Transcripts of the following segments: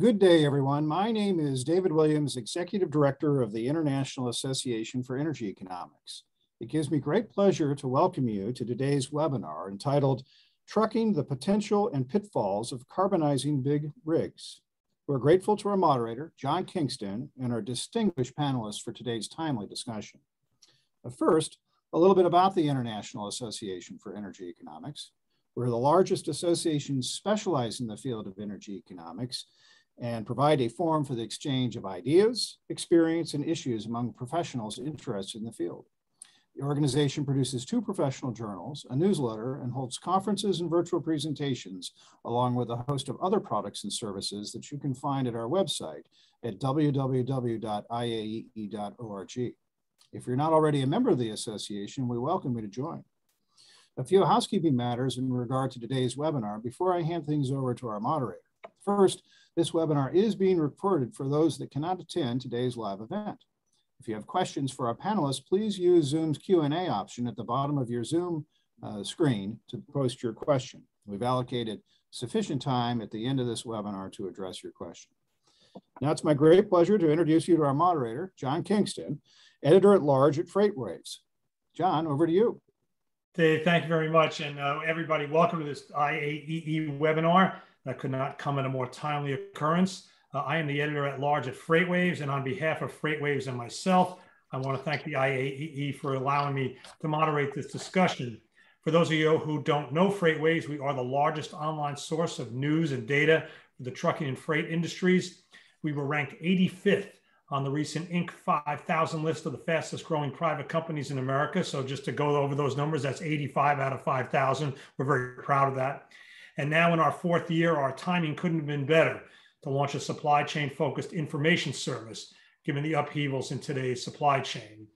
Good day, everyone. My name is David Williams, Executive Director of the International Association for Energy Economics. It gives me great pleasure to welcome you to today's webinar entitled Trucking the Potential and Pitfalls of Carbonizing Big Rigs. We're grateful to our moderator, John Kingston, and our distinguished panelists for today's timely discussion. But first, a little bit about the International Association for Energy Economics. We're the largest association specialized in the field of energy economics and provide a forum for the exchange of ideas, experience, and issues among professionals interested in the field. The organization produces two professional journals, a newsletter, and holds conferences and virtual presentations, along with a host of other products and services that you can find at our website at www.iaee.org. If you're not already a member of the association, we welcome you to join. A few housekeeping matters in regard to today's webinar before I hand things over to our moderator. First, this webinar is being recorded for those that cannot attend today's live event. If you have questions for our panelists, please use Zoom's Q&A option at the bottom of your Zoom uh, screen to post your question. We've allocated sufficient time at the end of this webinar to address your question. Now it's my great pleasure to introduce you to our moderator, John Kingston, editor-at-large at FreightWaves. John, over to you. Dave, thank you very much. And uh, everybody, welcome to this IAEE webinar that could not come at a more timely occurrence. Uh, I am the editor at large at FreightWaves, and on behalf of FreightWaves and myself, I want to thank the IAEE for allowing me to moderate this discussion. For those of you who don't know FreightWaves, we are the largest online source of news and data for the trucking and freight industries. We were ranked 85th on the recent Inc. 5000 list of the fastest growing private companies in America. So just to go over those numbers, that's 85 out of 5,000. We're very proud of that. And now in our fourth year, our timing couldn't have been better to launch a supply chain focused information service, given the upheavals in today's supply chain.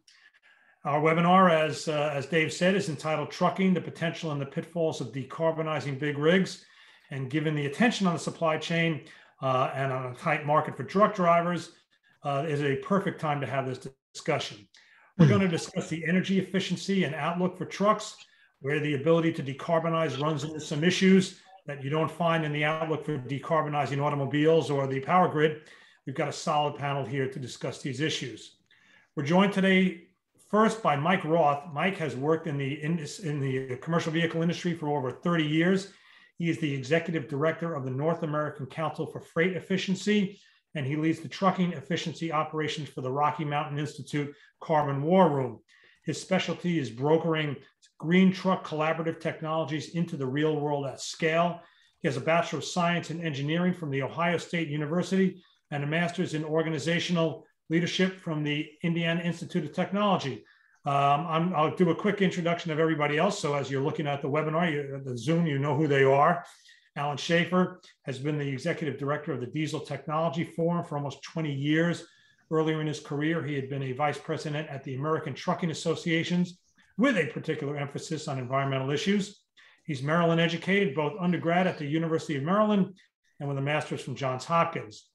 Our webinar, as, uh, as Dave said, is entitled Trucking, the Potential and the Pitfalls of Decarbonizing Big Rigs. And given the attention on the supply chain uh, and on a tight market for truck drivers, uh, is a perfect time to have this discussion. We're going to discuss the energy efficiency and outlook for trucks, where the ability to decarbonize runs into some issues that you don't find in the outlook for decarbonizing automobiles or the power grid. We've got a solid panel here to discuss these issues. We're joined today first by Mike Roeth. Mike has worked in the, in, in the commercial vehicle industry for over 30 years. He is the executive director of the North American Council for Freight Efficiency, and he leads the trucking efficiency operations for the Rocky Mountain Institute Carbon War Room. His specialty is brokering green truck collaborative technologies into the real world at scale. He has a Bachelor of Science in Engineering from The Ohio State University and a Master's in Organizational Leadership from the Indiana Institute of Technology. Um, i will do a quick introduction of everybody else. So as you're looking at the webinar, you, the Zoom, you know who they are. Allen Schaeffer has been the executive director of the Diesel Technology Forum for almost 20 years. Earlier in his career, he had been a vice president at the American Trucking Associations with a particular emphasis on environmental issues. He's Maryland educated, both undergrad at the University of Maryland and with a master's from Johns Hopkins.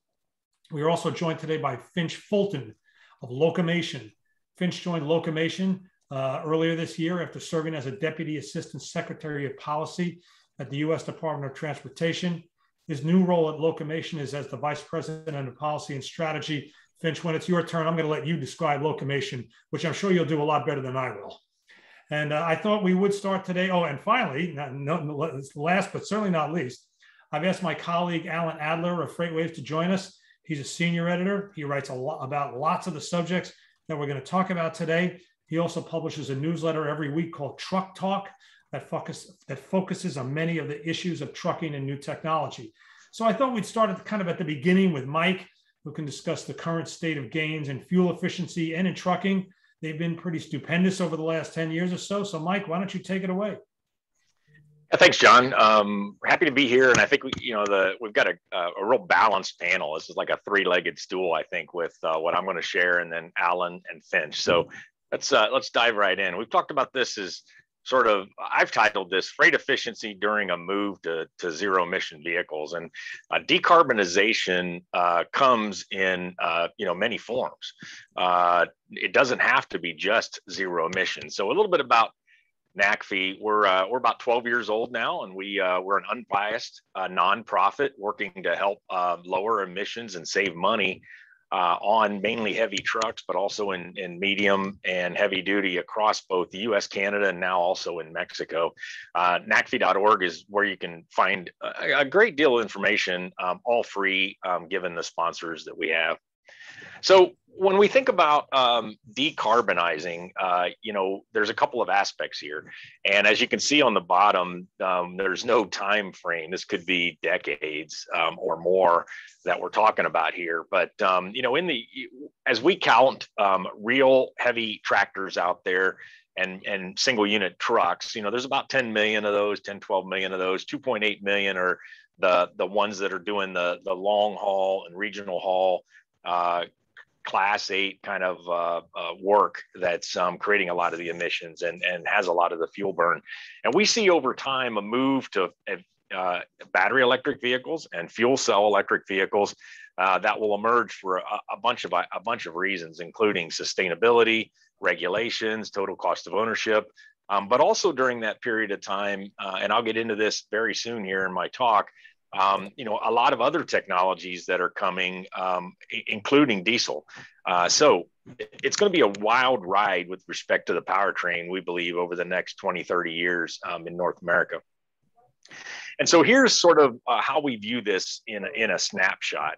We are also joined today by Finch Fulton of Locomation. Finch joined Locomation uh, earlier this year after serving as a Deputy Assistant Secretary of Policy at the US Department of Transportation. His new role at Locomation is as the Vice President of Policy and Strategy. Finch, when it's your turn, I'm going to let you describe Locomation, which I'm sure you'll do a lot better than I will. And uh, I thought we would start today. Oh, and finally, not, no, last but certainly not least, I've asked my colleague Alan Adler of FreightWaves to join us. He's a senior editor. He writes a lot about lots of the subjects that we're going to talk about today. He also publishes a newsletter every week called Truck Talk that, focus, that focuses on many of the issues of trucking and new technology. So I thought we'd start at kind of at the beginning with Mike, who can discuss the current state of gains in fuel efficiency and in trucking. They've been pretty stupendous over the last 10 years or so. So, Mike, why don't you take it away? Thanks, John. Um, happy to be here, and I think we, you know, the we've got a, a real balanced panel. This is like a three-legged stool, I think, with uh, what I'm going to share, and then Alan and Finch. So let's uh, let's dive right in. We've talked about this as sort of i've titled this freight efficiency during a move to, to zero emission vehicles. And uh, decarbonization uh, comes in uh, you know many forms. Uh, it doesn't have to be just zero emissions. So a little bit about NACFE. We're uh, we're about 12 years old now, and we uh, we're an unbiased nonprofit working to help lower emissions and save money uh, on mainly heavy trucks, but also in in medium and heavy duty across both the U.S., Canada, and now also in Mexico. Uh, NACFE.org is where you can find a, a great deal of information, um, all free, um, given the sponsors that we have. So when we think about um, decarbonizing, uh, you know, there's a couple of aspects here, and as you can see on the bottom, um, there's no time frame. This could be decades um, or more that we're talking about here. But um, you know, in the as we count um, real heavy tractors out there and and single unit trucks, you know, there's about 10 million of those, 10, 12 million of those. 2.8 million are the the ones that are doing the the long haul and regional haul uh, class eight kind of uh, uh, work that's um, creating a lot of the emissions and, and has a lot of the fuel burn. And we see over time a move to uh, battery electric vehicles and fuel cell electric vehicles uh, that will emerge for a, a, bunch of a bunch of reasons, including sustainability, regulations, total cost of ownership. Um, but also during that period of time, uh, and I'll get into this very soon here in my talk, um, you know, a lot of other technologies that are coming, um, including diesel. Uh, so it's going to be a wild ride with respect to the powertrain, we believe, over the next 20, 30 years um, in North America. And so here's sort of uh, how we view this in in a snapshot.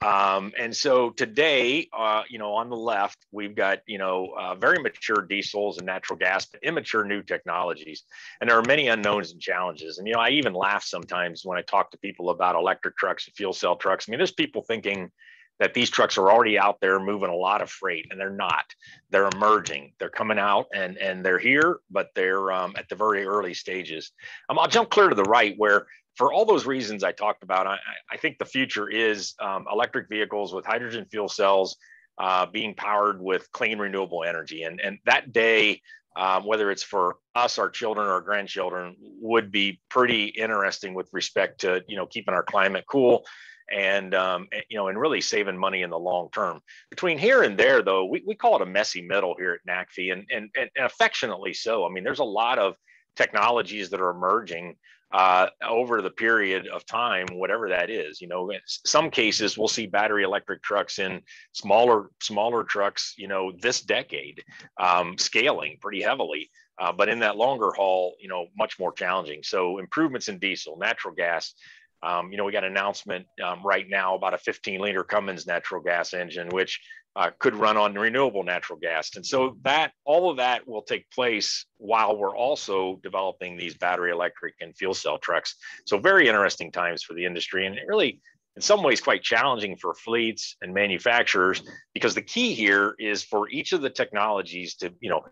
Um, and so today, uh, you know, on the left, we've got, you know, uh, very mature diesels and natural gas, but immature new technologies. And there are many unknowns and challenges. And, you know, I even laugh sometimes when I talk to people about electric trucks and fuel cell trucks. I mean, there's people thinking that these trucks are already out there moving a lot of freight and they're not. They're emerging. They're coming out and and they're here but they're um, at the very early stages. Um, i'll jump clear to the right where for all those reasons I talked about, I, I think the future is um, electric vehicles with hydrogen fuel cells uh, being powered with clean renewable energy. And, and that day, um, whether it's for us, our children, or our grandchildren, would be pretty interesting with respect to you know keeping our climate cool and um, you know and really saving money in the long term. Between here and there, though, we, we call it a messy middle here at NACFE, and, and and affectionately so. I mean, there's a lot of technologies that are emerging uh, over the period of time, whatever that is. You know, in some cases we'll see battery electric trucks in smaller smaller trucks. You know, this decade, um, scaling pretty heavily. Uh, but in that longer haul, you know, much more challenging. So improvements in diesel, natural gas. Um, you know, we got an announcement um, right now about a 15 liter Cummins natural gas engine, which uh, could run on renewable natural gas. And so that all of that will take place while we're also developing these battery electric and fuel cell trucks. So very interesting times for the industry and really in some ways quite challenging for fleets and manufacturers because the key here is for each of the technologies to, you know,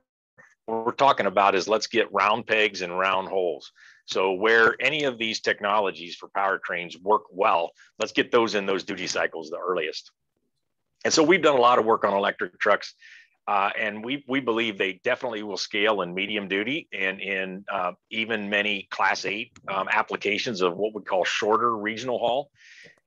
what we're talking about is let's get round pegs and round holes. So where any of these technologies for powertrains work well, let's get those in those duty cycles the earliest. And so we've done a lot of work on electric trucks. Uh, and we, we believe they definitely will scale in medium duty and in uh, even many class eight um, applications of what we call shorter regional haul.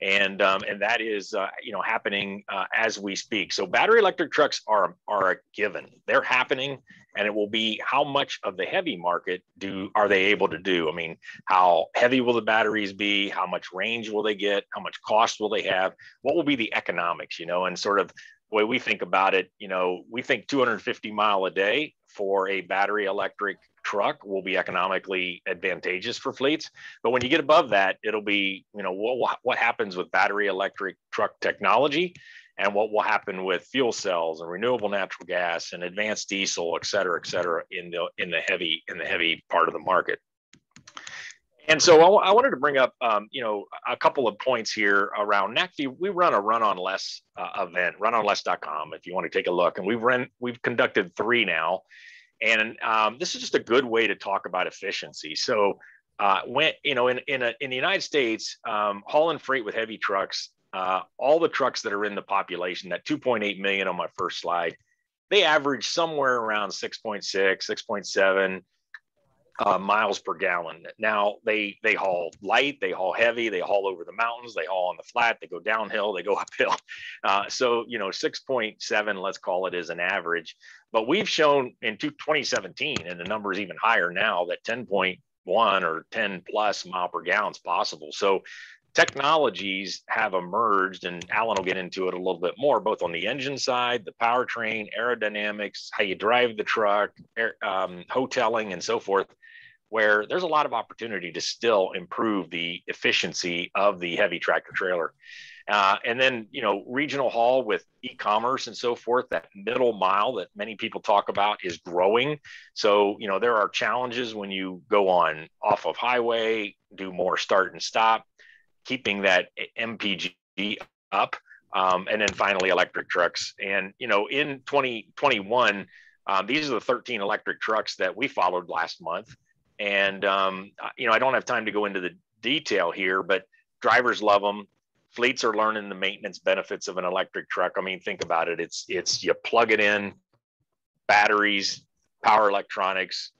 And, um, and that is uh, you know, happening uh, as we speak. So battery electric trucks are, are a given. They're happening and it will be how much of the heavy market do are they able to do? I mean how heavy will the batteries be? How much range will they get? How much cost will they have? What will be the economics you know and sort of the way we think about it you know we think 250 mile a day for a battery electric truck will be economically advantageous for fleets. But when you get above that it'll be you know what, what happens with battery electric truck technology and what will happen with fuel cells and renewable natural gas and advanced diesel, et cetera, et cetera, in the in the heavy in the heavy part of the market. And so I, wanted to bring up, um, you know, a couple of points here around NACFE. We run a Run on Less uh, event, runonless.com, if you want to take a look. And we've run, we've conducted three now, and um, this is just a good way to talk about efficiency. So uh, when you know in in, a, in the United States, um, hauling freight with heavy trucks uh, all the trucks that are in the population, that 2.8 million on my first slide, they average somewhere around 6.6, 6.7 uh, miles per gallon. Now they they haul light, they haul heavy, they haul over the mountains, they haul on the flat, they go downhill, they go uphill. Uh, so you know, 6.7, let's call it, is an average. But we've shown in 2017, and the number is even higher now, that 10.1 or 10 plus mile per gallon is possible. So technologies have emerged, and Alan will get into it a little bit more, both on the engine side, the powertrain, aerodynamics, how you drive the truck, air, um, hoteling, and so forth, where there's a lot of opportunity to still improve the efficiency of the heavy tractor trailer. Uh, and then, you know, regional haul with e-commerce and so forth, that middle mile that many people talk about is growing. So, you know, there are challenges when you go on off of highway, do more start and stop keeping that MPG up. Um, and then finally, electric trucks. And, you know, in 2021, um, these are the 13 electric trucks that we followed last month. And, um, you know, I don't have time to go into the detail here, but drivers love them. Fleets are learning the maintenance benefits of an electric truck. I mean, think about it. It's, it's, you plug it in, batteries, power electronics,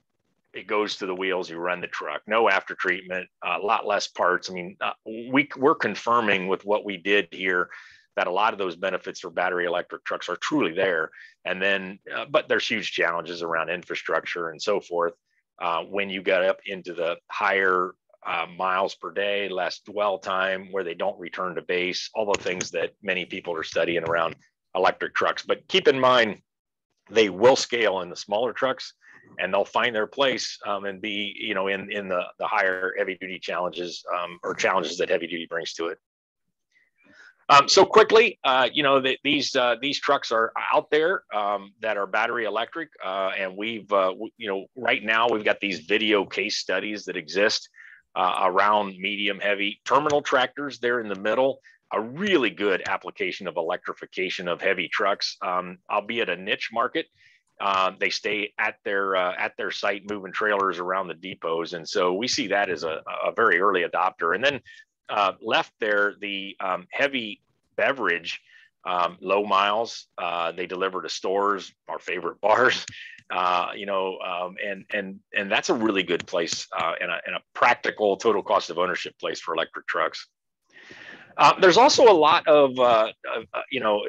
it goes to the wheels you run the truck. No after treatment a lot less parts. I mean uh, we, we're confirming with what we did here that a lot of those benefits for battery electric trucks are truly there. And then uh, but there's huge challenges around infrastructure and so forth. Uh, when you get up into the higher uh, miles per day less dwell time where they don't return to base all the things that many people are studying around electric trucks. But keep in mind they will scale in the smaller trucks and they'll find their place um, and be you know in in the the higher heavy duty challenges um, or challenges that heavy duty brings to it. Um, so quickly, uh, you know, the, these uh, these trucks are out there um, that are battery electric, uh, and we've uh, you know right now we've got these video case studies that exist uh, around medium heavy terminal tractors. There in the middle, a really good application of electrification of heavy trucks, um, albeit a niche market. Uh, they stay at their uh, at their site moving trailers around the depots. And so we see that as a, a very early adopter. And then uh, left there the um, heavy beverage um, low miles uh, they deliver to stores our favorite bars uh, you know um, and and and that's a really good place and, a, and a practical total cost of ownership place for electric trucks uh, there's also a lot of, uh, uh, you know,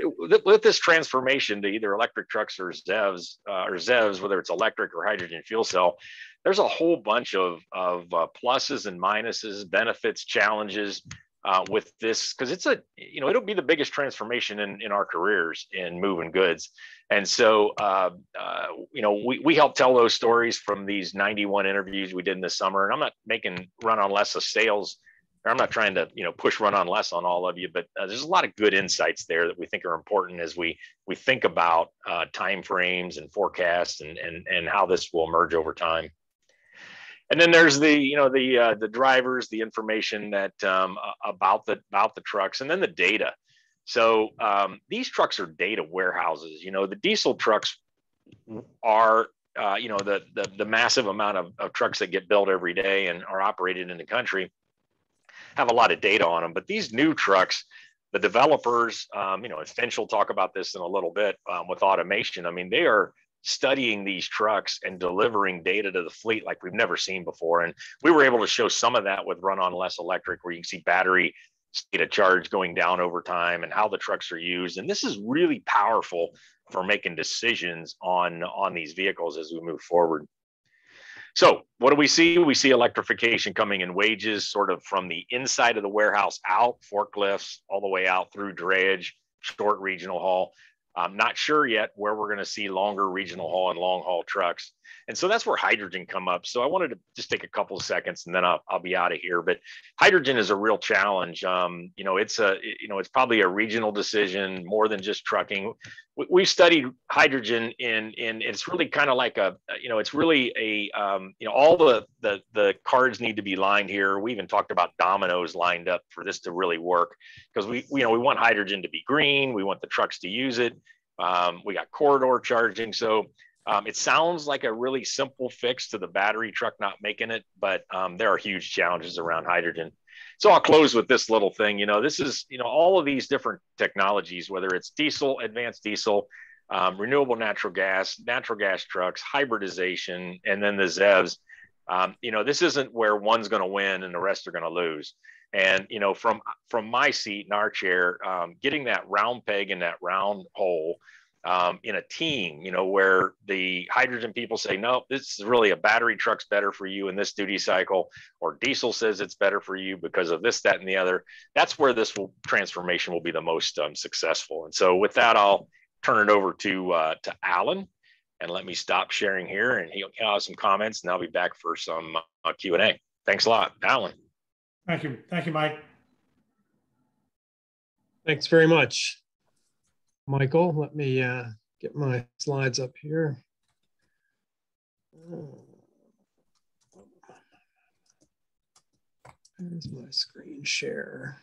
with this transformation to either electric trucks or ZEVs, uh, or ZEVs, whether it's electric or hydrogen fuel cell, there's a whole bunch of, of uh, pluses and minuses, benefits, challenges uh, with this, because it's a, you know, it'll be the biggest transformation in, in our careers in moving goods. And so, you know, we, we help tell those stories from these 91 interviews we did in the summer. And I'm not making run on less of sales I'm not trying to you know push run on less on all of you, but uh, there's a lot of good insights there that we think are important as we we think about uh, time frames and forecasts and and and how this will emerge over time. And then there's the you know the uh, the drivers, the information that um, about the about the trucks, and then the data. So um, these trucks are data warehouses. You know the diesel trucks are uh, you know the, the the massive amount of, of trucks that get built every day and are operated in the country have a lot of data on them. But these new trucks, the developers, um, you know, Finch will talk about this in a little bit um, with automation. I mean, they are studying these trucks and delivering data to the fleet like we've never seen before. And we were able to show some of that with Run on Less Electric, where you can see battery state of charge going down over time and how the trucks are used. And this is really powerful for making decisions on on these vehicles as we move forward. So what do we see? We see electrification coming in wages sort of from the inside of the warehouse out, forklifts all the way out through drayage, short regional haul. I'm not sure yet where we're going to see longer regional haul and long haul trucks. And so that's where hydrogen come up. So I wanted to just take a couple of seconds and then I'll, I'll be out of here. But hydrogen is a real challenge. Um, you know, it's a, you know, it's probably a regional decision more than just trucking. We, we studied hydrogen in, it's really kind of like a, you know, it's really a, um, you know, all the, the, the cards need to be lined here. We even talked about dominoes lined up for this to really work because we, we, you know, we want hydrogen to be green. We want the trucks to use it. Um, we got corridor charging. So um, it sounds like a really simple fix to the battery truck not making it, but um, there are huge challenges around hydrogen. So I'll close with this little thing. You know, this is, you know, all of these different technologies, whether it's diesel, advanced diesel, um, renewable natural gas, natural gas trucks, hybridization, and then the ZEVs. Um, you know, this isn't where one's going to win and the rest are going to lose. And you know, from from my seat in our chair, um, getting that round peg in that round hole um, in a team, you know, where the hydrogen people say, no, this is really a battery truck's better for you in this duty cycle, or diesel says it's better for you because of this, that, and the other. That's where this will, transformation will be the most um, successful. And so, with that, I'll turn it over to uh, to Alan, and let me stop sharing here, and he'll, he'll have some comments, and I'll be back for some uh, Q and A. Thanks a lot, Alan. Thank you. Thank you, Mike. Thanks very much, Michael. Let me uh, get my slides up here. There's my screen share.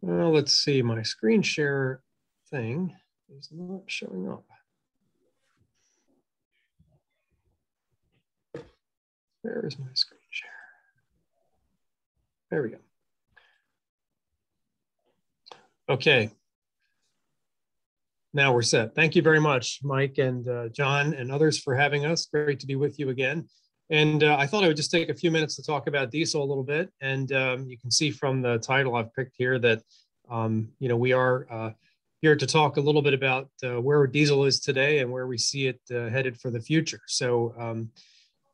Well, let's see, my screen share thing is not showing up. Where is my screen? There we go. Okay. Now we're set. Thank you very much, Mike and uh, John and others for having us. Great to be with you again. And uh, I thought I would just take a few minutes to talk about diesel a little bit. And um, you can see from the title I've picked here that, um, you know, we are uh, here to talk a little bit about uh, where diesel is today and where we see it uh, headed for the future. So um,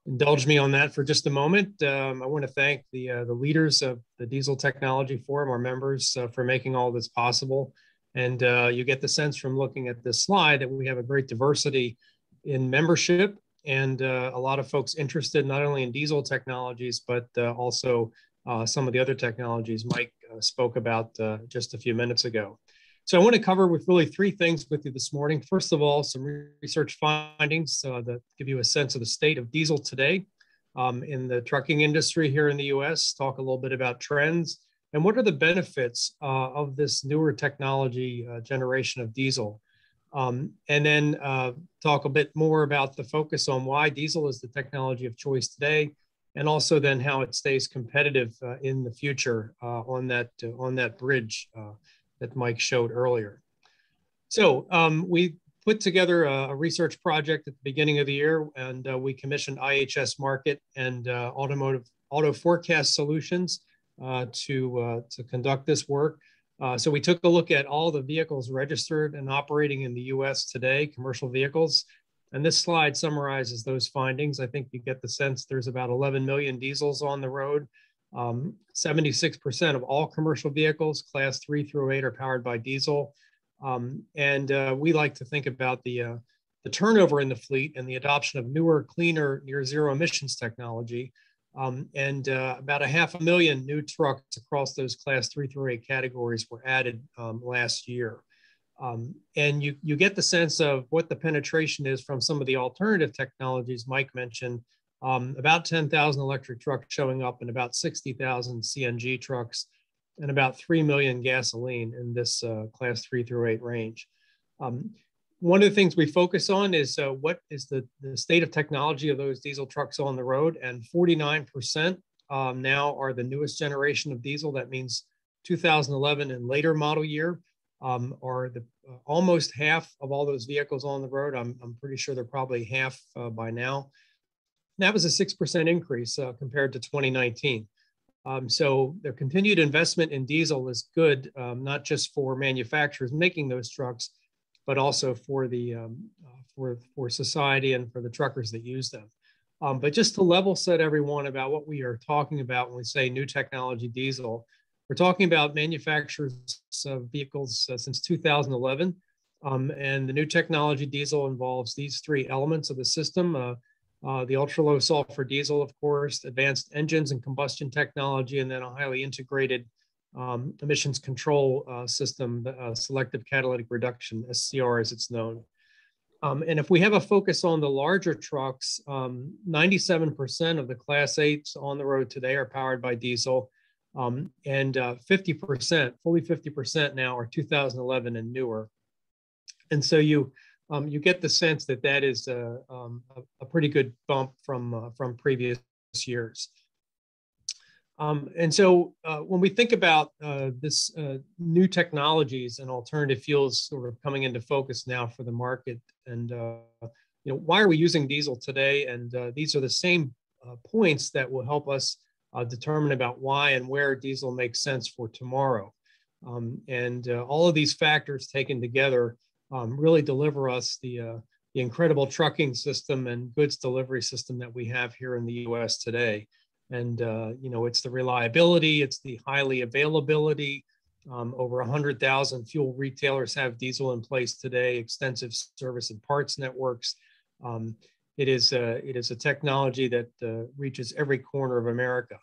indulge me on that for just a moment. Um, I want to thank the, uh, the leaders of the Diesel Technology Forum, our members, uh, for making all this possible. And uh, you get the sense from looking at this slide that we have a great diversity in membership and uh, a lot of folks interested not only in diesel technologies, but uh, also uh, some of the other technologies Mike spoke about just a few minutes ago. So I want to cover with really three things with you this morning. First of all, some research findings uh, that give you a sense of the state of diesel today um, in the trucking industry here in the US, talk a little bit about trends, and what are the benefits uh, of this newer technology uh, generation of diesel. Um, and then uh, talk a bit more about the focus on why diesel is the technology of choice today, and also then how it stays competitive uh, in the future uh, on, that, on that bridge that Mike showed earlier. So um, we put together a, a, research project at the beginning of the year, and uh, we commissioned IHS Markit and uh, Automotive Auto Forecast Solutions uh, to uh, to conduct this work. Uh, so we took a look at all the vehicles registered and operating in the U.S. today, commercial vehicles. And this slide summarizes those findings. I think you get the sense there's about 11 million diesels on the road, um, 76% of all commercial vehicles, class three through eight, are powered by diesel. Um, and uh, we like to think about the, uh, the turnover in the fleet and the adoption of newer, cleaner, near zero emissions technology. Um, and uh, about a half a million new trucks across those class three through eight categories were added um, last year. Um, and you, you get the sense of what the penetration is from some of the alternative technologies Mike mentioned, um, about 10,000 electric trucks showing up and about 60,000 CNG trucks and about 3 million gasoline in this uh, class three through eight range. Um, one of the things we focus on is uh, what is the, the state of technology of those diesel trucks on the road and 49% um, now are the newest generation of diesel. That means 2011 and later model year um, are the uh, almost half of all those vehicles on the road. I'm, I'm pretty sure they're probably half uh, by now that was a 6% increase uh, compared to 2019. Um, so the continued investment in diesel is good, um, not just for manufacturers making those trucks, but also for the um, uh, for for society and for the truckers that use them. Um, but just to level set everyone about what we are talking about when we say new technology diesel, we're talking about manufacturers of vehicles uh, since 2011, um, and the new technology diesel involves these three elements of the system: uh, uh, the ultra low sulfur diesel, of course, advanced engines and combustion technology, and then a highly integrated um, emissions control uh, system, uh, selective catalytic reduction, SCR as it's known. Um, and if we have a focus on the larger trucks, 97% um, of the class eights on the road today are powered by diesel. Um, and 50%, uh, fully 50% now are 2011 and newer. And so you um, you get the sense that that is a, um, a, pretty good bump from, uh, from previous years. Um, and so uh, when we think about uh, this uh, new technologies and alternative fuels sort of coming into focus now for the market, and uh, you know why are we using diesel today? And uh, these are the same uh, points that will help us determine about why and where diesel makes sense for tomorrow. Um, and all of these factors taken together um, really deliver us the the incredible trucking system and goods delivery system that we have here in the U.S. today. And, uh, you know, it's the reliability, it's the highly availability. Um, over 100,000 fuel retailers have diesel in place today, extensive service and parts networks. Um, it, is a, it is a technology that uh, reaches every corner of America.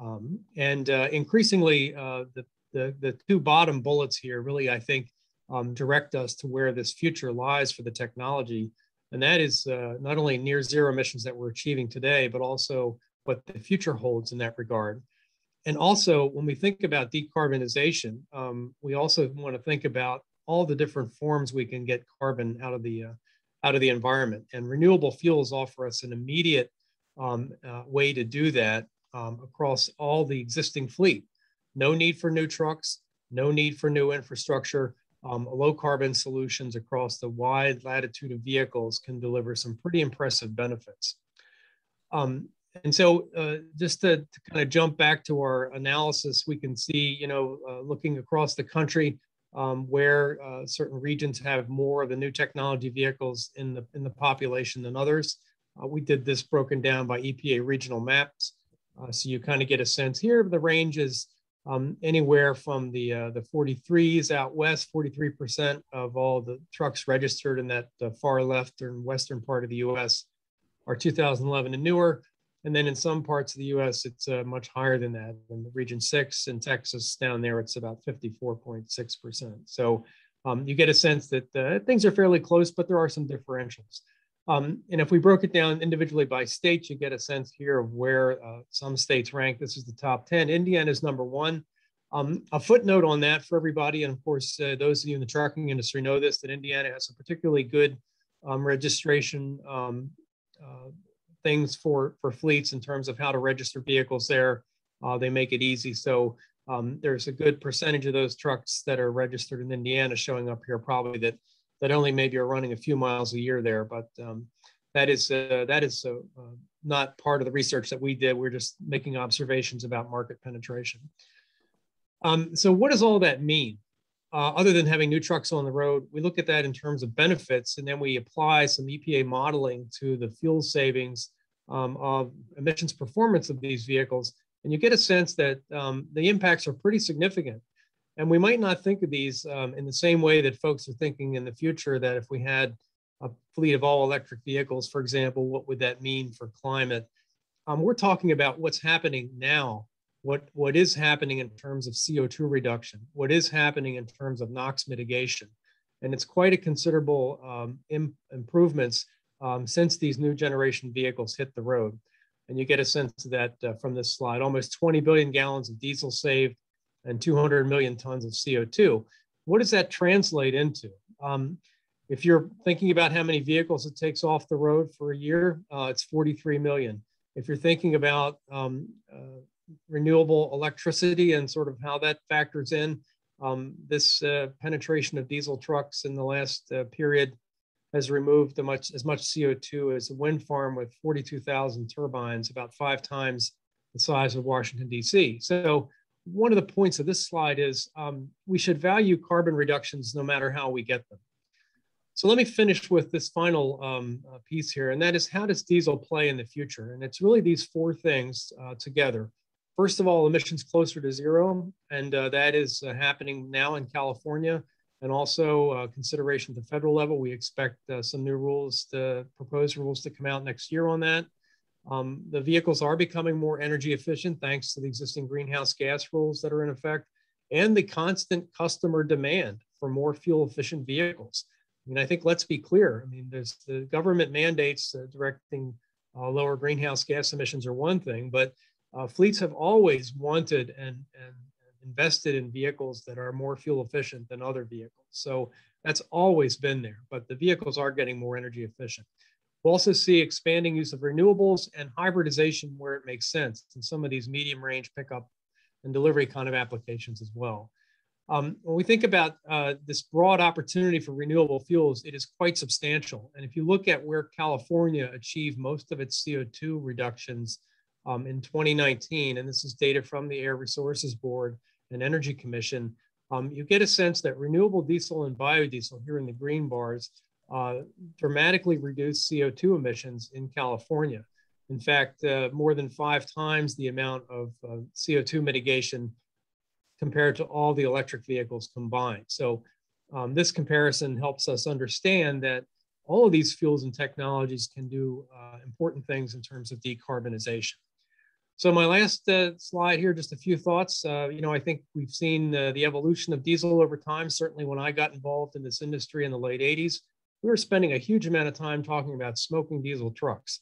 Um, and uh, increasingly, uh, the, the, the two bottom bullets here really, I think, um, direct us to where this future lies for the technology. And that is uh, not only near zero emissions that we're achieving today, but also what the future holds in that regard. And also, when we think about decarbonization, um, we also want to think about all the different forms we can get carbon out of the uh, out of the environment. And renewable fuels offer us an immediate um, uh, way to do that um, across all the existing fleet. No need for new trucks, no need for new infrastructure. Um, low carbon solutions across the wide latitude of vehicles can deliver some pretty impressive benefits. Um, and so uh, just to, to, kind of jump back to our analysis, we can see, you know, uh, looking across the country um, where uh, certain regions have more of the new technology vehicles in the, in the population than others. Uh, we did this broken down by EPA regional maps. Uh, so you kind of get a sense here, of the range is um, anywhere from the, uh, the 43s out west, 43% of all the trucks registered in that far left and western part of the US are 2011 and newer and then in some parts of the US, it's uh, much higher than that. In the region six in Texas, down there, it's about 54.6%. So um, you get a sense that uh, things are fairly close, but there are some differentials. Um, and if we broke it down individually by state, you get a sense here of where uh, some states rank. This is the top 10. Indiana is number one. Um, a footnote on that for everybody, and of course, uh, those of you in the trucking industry know this, that Indiana has a particularly good um, registration um, uh, things for, for fleets in terms of how to register vehicles there. Uh, they make it easy. So um, there's a good percentage of those trucks that are registered in Indiana showing up here probably that, that only maybe are running a few miles a year there. But um, that is, uh, that is uh, not part of the research that we did. We're just making observations about market penetration. Um, so what does all that mean? uh, other than having new trucks on the road, we look at that in terms of benefits, and then we apply some EPA modeling to the fuel savings um, of emissions performance of these vehicles, and you get a sense that um, the impacts are pretty significant. And we might not think of these um, in the same way that folks are thinking in the future that if we had a fleet of all electric vehicles, for example, what would that mean for climate? Um, we're talking about what's happening now what, what is happening in terms of CO2 reduction, what is happening in terms of NOx mitigation. And it's quite a considerable um, Im improvements um, since these new generation vehicles hit the road. And you get a sense of that uh, from this slide, almost 20 billion gallons of diesel saved and 200 million tons of CO2. What does that translate into? Um, if you're thinking about how many vehicles it takes off the road for a year, uh, it's 43 million. If you're thinking about um, uh, renewable electricity and sort of how that factors in. Um, this uh, penetration of diesel trucks in the last uh, period has removed much, as much CO2 as a wind farm with 42,000 turbines, about five times the size of Washington, D.C. So one of the points of this slide is um, we should value carbon reductions no matter how we get them. So let me finish with this final um, uh, piece here, and that is how does diesel play in the future? And it's really these four things uh, together. First of all, emissions closer to zero, and uh, that is uh, happening now in California. And also uh, consideration at the federal level, we expect some new rules, to proposed rules to come out next year on that. Um, the vehicles are becoming more energy efficient thanks to the existing greenhouse gas rules that are in effect and the constant customer demand for more fuel efficient vehicles. I mean, I think let's be clear. I mean, there's the government mandates uh, directing uh, lower greenhouse gas emissions are one thing, but uh, fleets have always wanted and, and invested in vehicles that are more fuel efficient than other vehicles. So that's always been there, but the vehicles are getting more energy efficient. We'll also see expanding use of renewables and hybridization where it makes sense in some of these medium range pickup and delivery kind of applications as well. Um, when we think about uh, this broad opportunity for renewable fuels, it is quite substantial. And if you look at where California achieved most of its CO2 reductions um, in 2019, and this is data from the Air Resources Board and Energy Commission, um, you get a sense that renewable diesel and biodiesel here in the green bars uh, dramatically reduced CO2 emissions in California. In fact, uh, more than five times the amount of uh, CO2 mitigation compared to all the electric vehicles combined. So um, this comparison helps us understand that all of these fuels and technologies can do uh, important things in terms of decarbonization. So my last uh, slide here, just a few thoughts. You know, I think we've seen the evolution of diesel over time. Certainly when I got involved in this industry in the late 80s, we were spending a huge amount of time talking about smoking diesel trucks.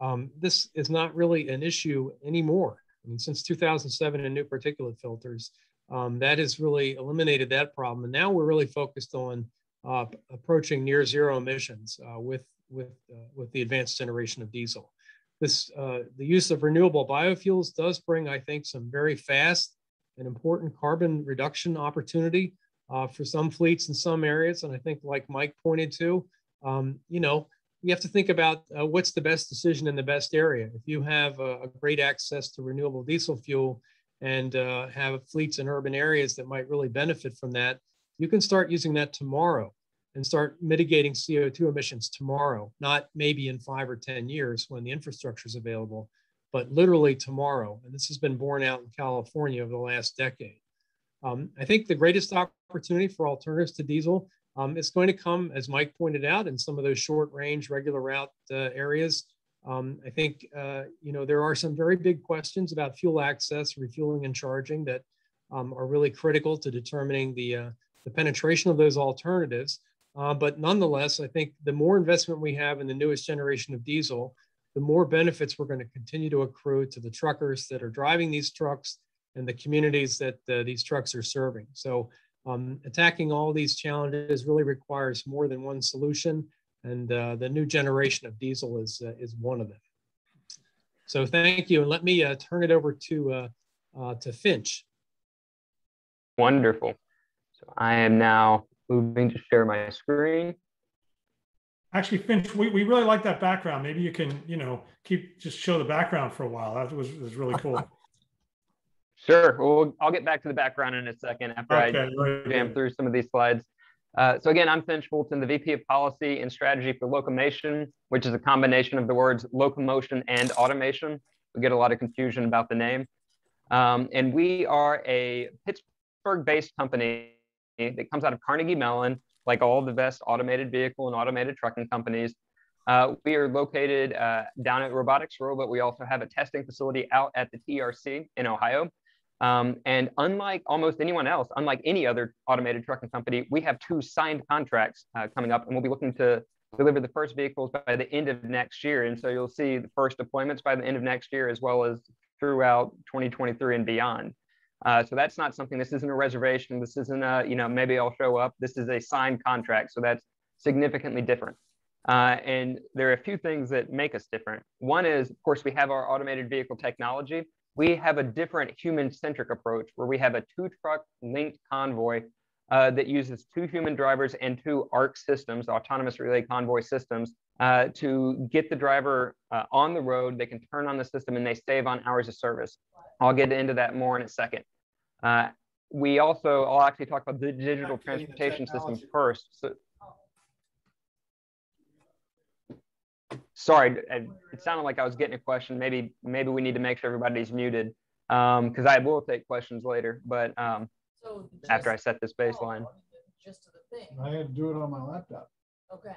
Um, this is not really an issue anymore. I mean, since 2007 and new particulate filters, um, that has really eliminated that problem. And now we're really focused on uh, approaching near zero emissions uh, with, with, uh, with the advanced generation of diesel. This, uh, the use of renewable biofuels does bring, I think, some very fast and important carbon reduction opportunity uh, for some fleets in some areas. And I think like Mike pointed to, um, you know, you have to think about uh, what's the best decision in the best area. If you have a, a great access to renewable diesel fuel, and uh, have fleets in urban areas that might really benefit from that, you can start using that tomorrow and start mitigating CO2 emissions tomorrow, not maybe in five or 10 years when the infrastructure is available, but literally tomorrow. And this has been borne out in California over the last decade. Um, I think the greatest opportunity for alternatives to diesel um, is going to come, as Mike pointed out, in some of those short range, regular route uh, areas um, I think, uh, you know, there are some very big questions about fuel access, refueling and charging that um, are really critical to determining the, uh, the penetration of those alternatives. Uh, but nonetheless, I think the more investment we have in the newest generation of diesel, the more benefits we're going to continue to accrue to the truckers that are driving these trucks and the communities that uh, these trucks are serving. So um, attacking all these challenges really requires more than one solution and uh, the new generation of diesel is uh, is one of them. So thank you, and let me uh, turn it over to uh, uh, to Finch. Wonderful. So I am now moving to share my screen. Actually, Finch, we, we really like that background. Maybe you can, you know, keep just show the background for a while. That was, was really cool. Sure. Well, I'll get back to the background in a second after okay, I jam through some of these slides. Uh, so again, I'm Finch Fulton, the VP of Policy and Strategy for Locomation, which is a combination of the words locomotion and automation. We get a lot of confusion about the name. Um, and we are a Pittsburgh-based company that comes out of Carnegie Mellon, like all the best automated vehicle and automated trucking companies. Uh, we are located uh, down at Robotics Row, but we also have a testing facility out at the TRC in Ohio. Um, and unlike almost anyone else, unlike any other automated trucking company, we have two signed contracts uh, coming up, and we'll be looking to deliver the first vehicles by the end of next year. And so you'll see the first deployments by the end of next year, as well as throughout 2023 and beyond. Uh, so that's not something. This isn't a reservation. This isn't a you know maybe I'll show up. This is a signed contract. So that's significantly different. Uh, and there are a few things that make us different. One is, of course, we have our automated vehicle technology we have a different human-centric approach where we have a two-truck linked convoy uh, that uses two human drivers and two ARC systems, autonomous relay convoy systems, uh, to get the driver uh, on the road. They can turn on the system and they save on hours of service. I'll get into that more in a second. Uh, we also, I'll actually talk about the digital transportation systems first. So, sorry, it sounded like I was getting a question. Maybe maybe we need to make sure everybody's muted because um, I will take questions later. But um, so after I set this baseline, just the thing. I had to do it on my laptop. Okay.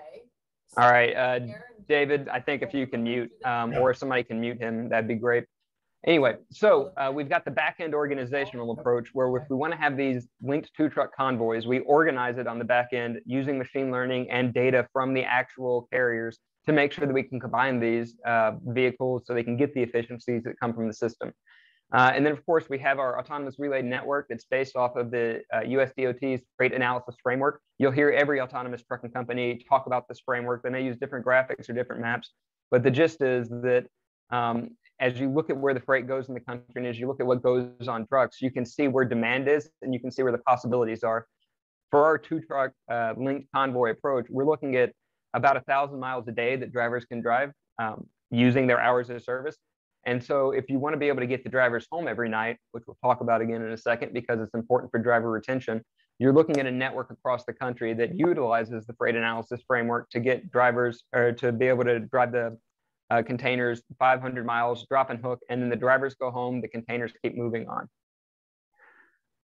So All right, uh, David. I think if you can mute, um, or if somebody can mute him, that'd be great. Anyway, so uh, we've got the back-end organizational approach where if we want to have these linked two truck convoys, we organize it on the back end using machine learning and data from the actual carriers to make sure that we can combine these uh, vehicles so they can get the efficiencies that come from the system. Uh, and then, of course, we have our autonomous relay network that's based off of the uh, US DOT's freight analysis framework. You'll hear every autonomous trucking company talk about this framework. They may use different graphics or different maps, but the gist is that um, as you look at where the freight goes in the country and as you look at what goes on trucks, you can see where demand is and you can see where the possibilities are. For our two truck uh, linked convoy approach, we're looking at about a thousand miles a day that drivers can drive um, using their hours of service. And so if you want to be able to get the drivers home every night, which we'll talk about again in a second because it's important for driver retention, you're looking at a network across the country that utilizes the freight analysis framework to get drivers or to be able to drive the uh, containers 500 miles, drop and hook, and then the drivers go home, the containers keep moving on.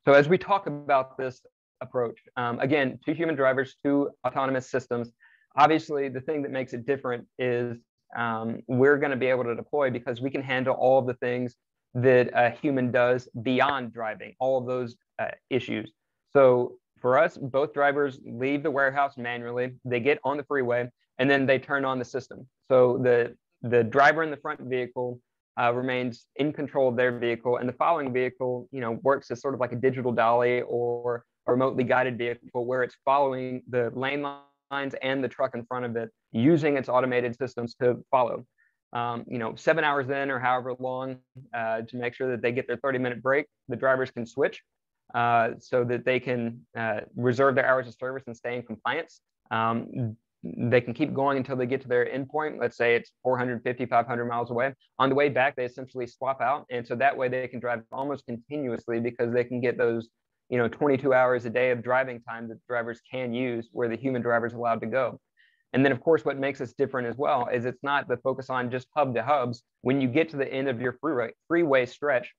So as we talk about this approach, um, again, two human drivers, two autonomous systems, obviously the thing that makes it different is um, we're going to be able to deploy because we can handle all of the things that a human does beyond driving, all of those uh, issues. So for us, both drivers leave the warehouse manually, they get on the freeway, and then they turn on the system. So the, the driver in the front vehicle uh, remains in control of their vehicle, and the following vehicle, you know, works as sort of like a digital dolly or a remotely guided vehicle where it's following the lane lines and the truck in front of it using its automated systems to follow. Um, you know, seven hours in or however long uh, to make sure that they get their 30 minute break, the drivers can switch uh, so that they can uh, reserve their hours of service and stay in compliance. Um, they can keep going until they get to their endpoint. Let's say it's 450, 500 miles away. On the way back, they essentially swap out. And so that way they can drive almost continuously because they can get those, you know, 22 hours a day of driving time that drivers can use where the human driver is allowed to go. And then, of course, what makes us different as well is it's not the focus on just hub to hubs. When you get to the end of your freeway, freeway stretch,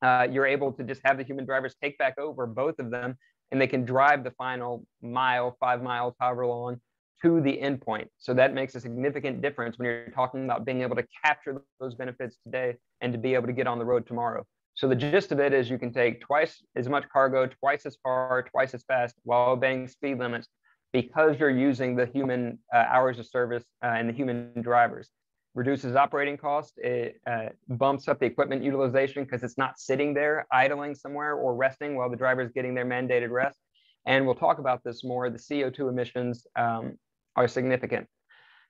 uh, you're able to just have the human drivers take back over both of them, and they can drive the final mile, five miles, however long, to the endpoint. So that makes a significant difference when you're talking about being able to capture those benefits today and to be able to get on the road tomorrow. So the gist of it is you can take twice as much cargo, twice as far, twice as fast while obeying speed limits because you're using the human uh, hours of service uh, and the human drivers. Reduces operating cost, it uh, bumps up the equipment utilization because it's not sitting there idling somewhere or resting while the driver is getting their mandated rest. And we'll talk about this more. The CO2 emissions um, are significant.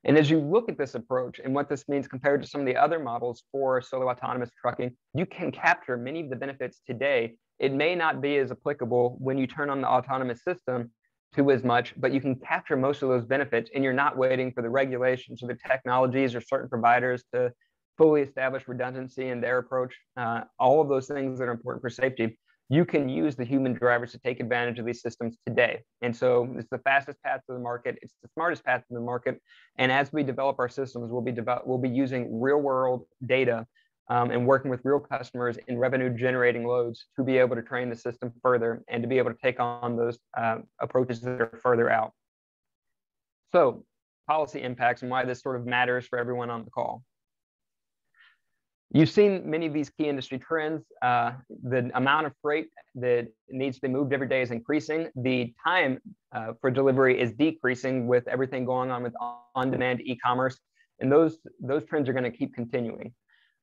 And as you look at this approach and what this means compared to some of the other models for solo autonomous trucking, you can capture many of the benefits today. It may not be as applicable when you turn on the autonomous system, to as much, but you can capture most of those benefits and you're not waiting for the regulations or the technologies or certain providers to fully establish redundancy in their approach. Uh, all of those things that are important for safety, you can use the human drivers to take advantage of these systems today. And so it's the fastest path to the market. It's the smartest path to the market. And as we develop our systems, we'll be, develop, we'll be using real world data um, and working with real customers in revenue generating loads to be able to train the system further and to be able to take on those uh, approaches that are further out. So policy impacts and why this sort of matters for everyone on the call. You've seen many of these key industry trends. Uh, the amount of freight that needs to be moved every day is increasing. The time uh, for delivery is decreasing with everything going on with on-demand e-commerce. And those, those trends are gonna keep continuing.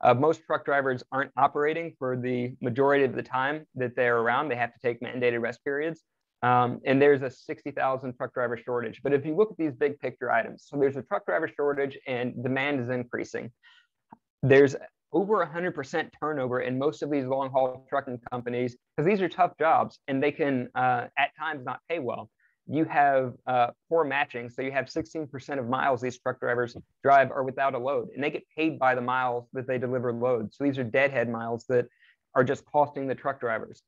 Uh, most truck drivers aren't operating for the majority of the time that they're around. They have to take mandated rest periods. Um, and there's a 60,000 truck driver shortage. But if you look at these big picture items, so there's a truck driver shortage and demand is increasing. There's over 100% turnover in most of these long haul trucking companies because these are tough jobs and they can uh, at times not pay well you have uh, poor matching. So you have 16% of miles these truck drivers drive are without a load, and they get paid by the miles that they deliver loads. So these are deadhead miles that are just costing the truck drivers.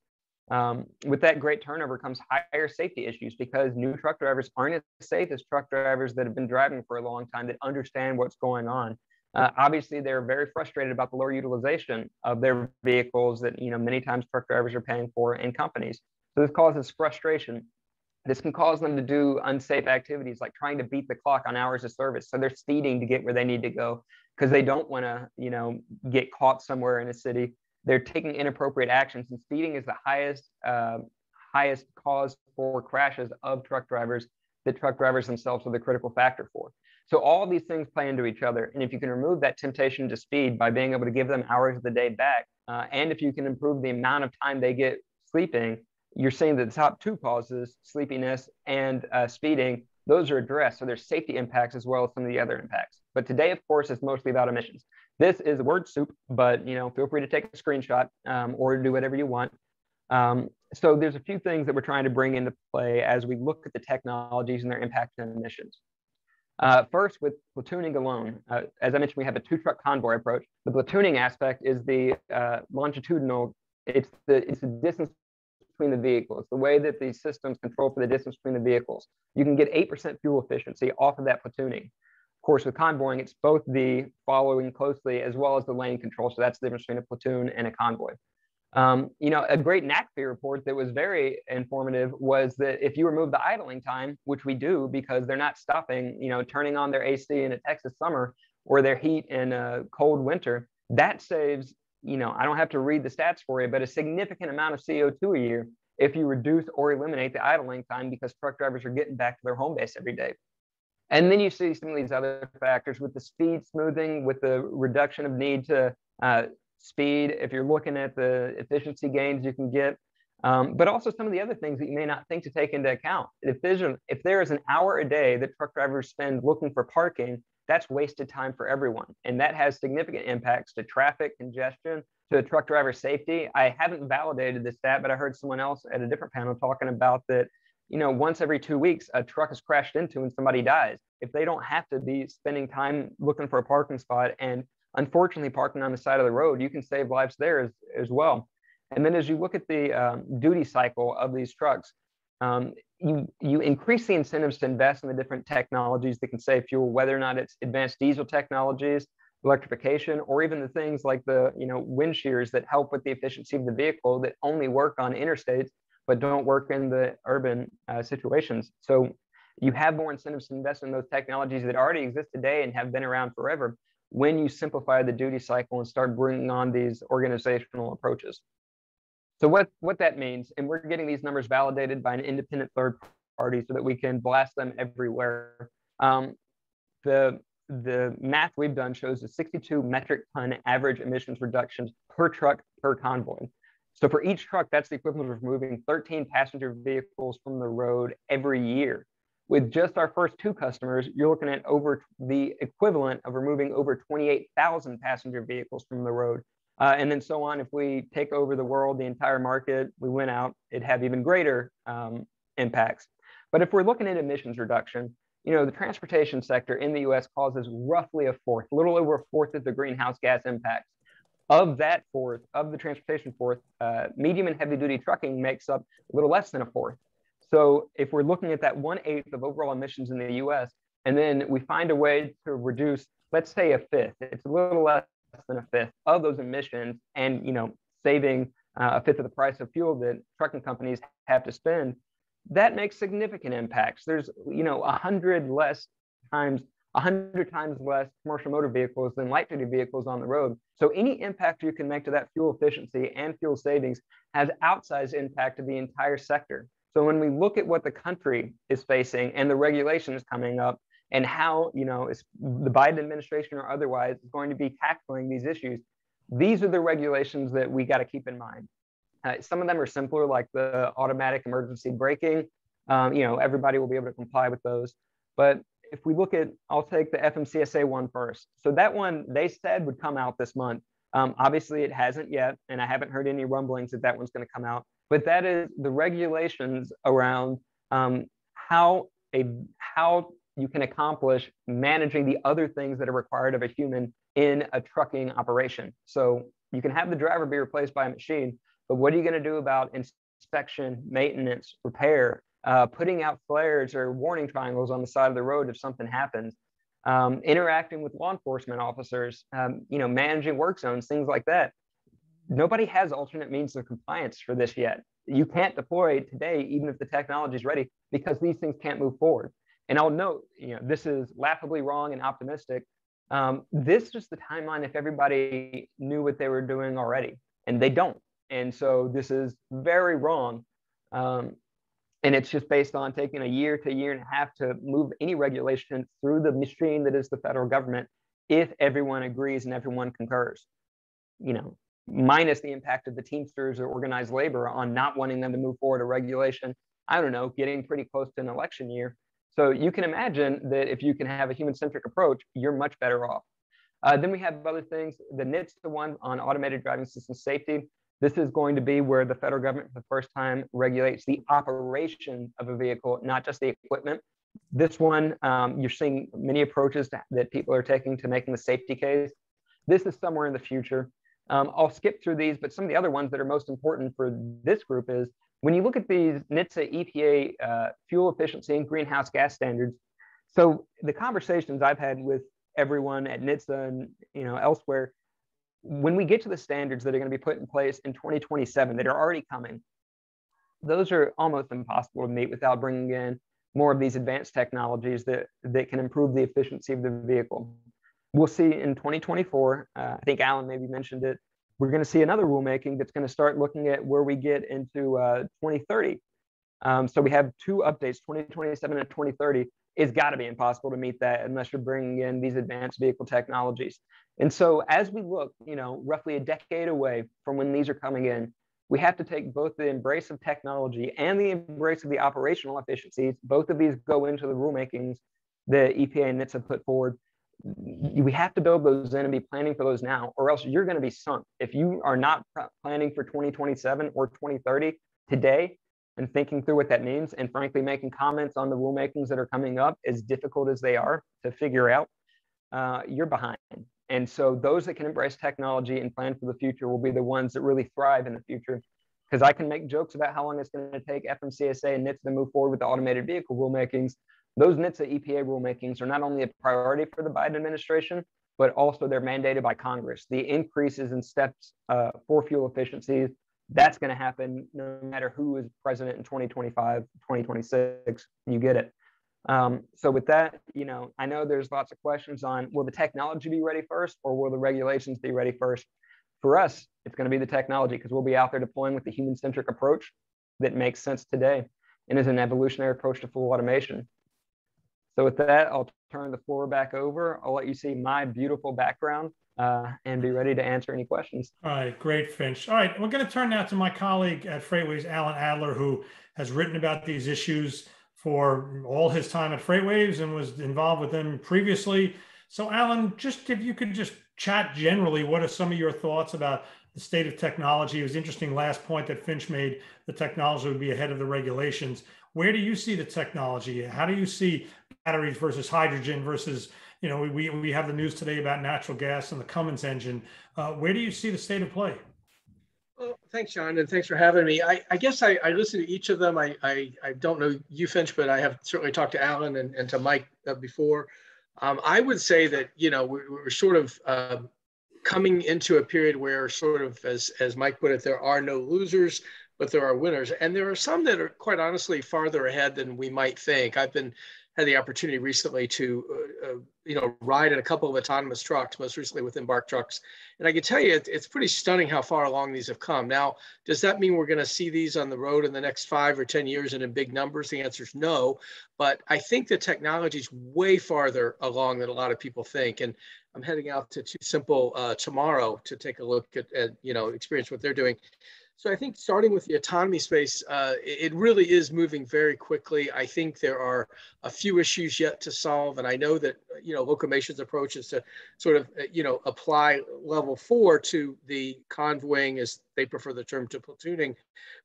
Um, with that great turnover comes higher safety issues because new truck drivers aren't as safe as truck drivers that have been driving for a long time that understand what's going on. Uh, obviously, they're very frustrated about the lower utilization of their vehicles that you know many times truck drivers are paying for in companies. So this causes frustration this can cause them to do unsafe activities like trying to beat the clock on hours of service. So they're speeding to get where they need to go because they don't want to, you know, get caught somewhere in a city. They're taking inappropriate actions, and speeding is the highest uh, highest cause for crashes of truck drivers. That truck drivers themselves are the critical factor for. So all these things play into each other, and if you can remove that temptation to speed by being able to give them hours of the day back, uh, and if you can improve the amount of time they get sleeping, you're saying that the top two causes, sleepiness and uh, speeding, those are addressed. So there's safety impacts as well as some of the other impacts. But today, of course, is mostly about emissions. This is word soup, but you know, feel free to take a screenshot um, or do whatever you want. Um, so there's a few things that we're trying to bring into play as we look at the technologies and their impact on emissions. Uh, first, with platooning alone, uh, as I mentioned, we have a two truck convoy approach. The platooning aspect is the uh, longitudinal, it's the, it's the distance between the vehicles, the way that these systems control for the distance between the vehicles. You can get 8% fuel efficiency off of that platooning. Of course, with convoying, it's both the following closely as well as the lane control. So that's the difference between a platoon and a convoy. Um, you know, a great NACFE report that was very informative was that if you remove the idling time, which we do because they're not stopping, you know, turning on their AC in a Texas summer or their heat in a cold winter, that saves, you know, I don't have to read the stats for you, but a significant amount of CO2 a year if you reduce or eliminate the idling time because truck drivers are getting back to their home base every day. And then you see some of these other factors with the speed smoothing, with the reduction of need to uh, speed, if you're looking at the efficiency gains you can get, um, but also some of the other things that you may not think to take into account. If if there is an hour a day that truck drivers spend looking for parking, that's wasted time for everyone. And that has significant impacts to traffic congestion, to truck driver safety. I haven't validated this stat, but I heard someone else at a different panel talking about that, you know, once every two weeks, a truck is crashed into and somebody dies. If they don't have to be spending time looking for a parking spot and unfortunately parking on the side of the road, you can save lives there as, as well. And then as you look at the um, duty cycle of these trucks, um, you, you increase the incentives to invest in the different technologies that can save fuel, whether or not it's advanced diesel technologies, electrification, or even the things like the you know wind shears that help with the efficiency of the vehicle that only work on interstates but don't work in the urban uh, situations. So you have more incentives to invest in those technologies that already exist today and have been around forever when you simplify the duty cycle and start bringing on these organizational approaches. So what, what that means, and we're getting these numbers validated by an independent third party so that we can blast them everywhere. Um, the, the math we've done shows a 62 metric ton average emissions reductions per truck per convoy. So for each truck, that's the equivalent of removing 13 passenger vehicles from the road every year. With just our first two customers, you're looking at over the equivalent of removing over 28,000 passenger vehicles from the road. Uh, and then so on. If we take over the world, the entire market, we went out, it'd have even greater um, impacts. But if we're looking at emissions reduction, you know, the transportation sector in the US causes roughly a fourth, a little over a fourth of the greenhouse gas impacts. Of that fourth, of the transportation fourth, uh, medium and heavy duty trucking makes up a little less than a fourth. So if we're looking at that one eighth of overall emissions in the US, and then we find a way to reduce, let's say a fifth, it's a little less than a fifth of those emissions and, you know, saving uh, a fifth of the price of fuel that trucking companies have to spend, that makes significant impacts. There's, you know, a hundred less times, a hundred times less commercial motor vehicles than light duty vehicles on the road. So any impact you can make to that fuel efficiency and fuel savings has outsized impact to the entire sector. So when we look at what the country is facing and the regulations coming up and how, you know, is the Biden administration or otherwise is going to be tackling these issues, these are the regulations that we got to keep in mind. Uh, some of them are simpler, like the automatic emergency braking. Um, you know, everybody will be able to comply with those. But if we look at, I'll take the FMCSA one first. So that one they said would come out this month. Um, obviously, it hasn't yet, and I haven't heard any rumblings that that one's going to come out but that is the regulations around um, how a how you can accomplish managing the other things that are required of a human in a trucking operation. So you can have the driver be replaced by a machine, but what are you going to do about inspection, maintenance, repair, uh, putting out flares or warning triangles on the side of the road if something happens, um, interacting with law enforcement officers, um, you know, managing work zones, things like that nobody has alternate means of compliance for this yet. You can't deploy today, even if the technology is ready, because these things can't move forward. And I'll note, you know, this is laughably wrong and optimistic. Um, this is the timeline if everybody knew what they were doing already, and they don't. And so this is very wrong. Um, and it's just based on taking a year to a year and a half to move any regulation through the machine that is the federal government if everyone agrees and everyone concurs. You know, minus the impact of the Teamsters or organized labor on not wanting them to move forward a regulation. I don't know, getting pretty close to an election year. So you can imagine that if you can have a human-centric approach, you're much better off. Uh, then we have other things. The NHTSA one on automated driving system safety. This is going to be where the federal government for the first time regulates the operation of a vehicle, not just the equipment. This one, um, you're seeing many approaches that people are taking to making the safety case. This is somewhere in the future. Um, I'll skip through these, but some of the other ones that are most important for this group is when you look at these NHTSA EPA uh, fuel efficiency and greenhouse gas standards. So the conversations I've had with everyone at NHTSA and you know elsewhere, when we get to the standards that are going to be put in place in 2027 that are already coming, those are almost impossible to meet without bringing in more of these advanced technologies that, that can improve the efficiency of the vehicle. We'll see in 2024, uh, I think Alan maybe mentioned it, we're going to see another rulemaking that's going to start looking at where we get into uh, 2030. Um, so we have two updates, 2027 and 2030. It's got to be impossible to meet that unless you're bringing in these advanced vehicle technologies. And so as we look, you know, roughly a decade away from when these are coming in, we have to take both the embrace of technology and the embrace of the operational efficiencies. Both of these go into the rulemakings that EPA and NHTSA put forward. We have to build those in and be planning for those now, or else you're going to be sunk. If you are not planning for 2027 or 2030 today and thinking through what that means, and frankly, making comments on the rulemakings that are coming up, as difficult as they are to figure out, uh, you're behind. And so those that can embrace technology and plan for the future will be the ones that really thrive in the future. Because I can make jokes about how long it's going to take FMCSA and NHTSA to move forward with the automated vehicle rulemakings. Those NHTSA EPA rulemakings are not only a priority for the Biden administration, but also they're mandated by Congress. The increases in steps uh, for fuel efficiency, that's going to happen no matter who is president in 2025, 2026. You get it. Um, so with that, you know, I know there's lots of questions on will the technology be ready first or will the regulations be ready first? For us, it's going to be the technology because we'll be out there deploying with the human-centric approach that makes sense today and is an evolutionary approach to full automation. So with that, I'll turn the floor back over. I'll let you see my beautiful background uh, and be ready to answer any questions. All right, great, Finch. All right, we're going to turn now to my colleague at Freightwaves, Alan Adler, who has written about these issues for all his time at Freightwaves and was involved with them previously. So, Alan, just if you could just chat generally, what are some of your thoughts about the state of technology? It was interesting last point that Finch made the technology would be ahead of the regulations. Where do you see the technology? How do you see batteries versus hydrogen versus, you know, we, we have the news today about natural gas and the Cummins engine. Uh, where do you see the state of play? Well, thanks, John, and thanks for having me. I, I guess I, I listened to each of them. I, I, I, don't know you, Finch, but I have certainly talked to Alan and, and to Mike uh, before. Um, I would say that, you know, we're, we're sort of uh, coming into a period where sort of, as, as Mike put it, there are no losers, but there are winners. And there are some that are quite honestly farther ahead than we might think. I've been had the opportunity recently to, uh, uh, you know, ride in a couple of autonomous trucks, most recently with Embark trucks. And I can tell you, it, it's pretty stunning how far along these have come. Now, does that mean we're going to see these on the road in the next five or 10 years and in big numbers? The answer is no. But I think the technology is way farther along than a lot of people think. And I'm heading out to Simple uh, tomorrow to take a look at, at, you know, experience what they're doing. So I think starting with the autonomy space, uh, it really is moving very quickly. I think there are a few issues yet to solve, and I know that you know Locomation's approach is to sort of uh, you know apply level four to the convoying, as they prefer the term, to platooning.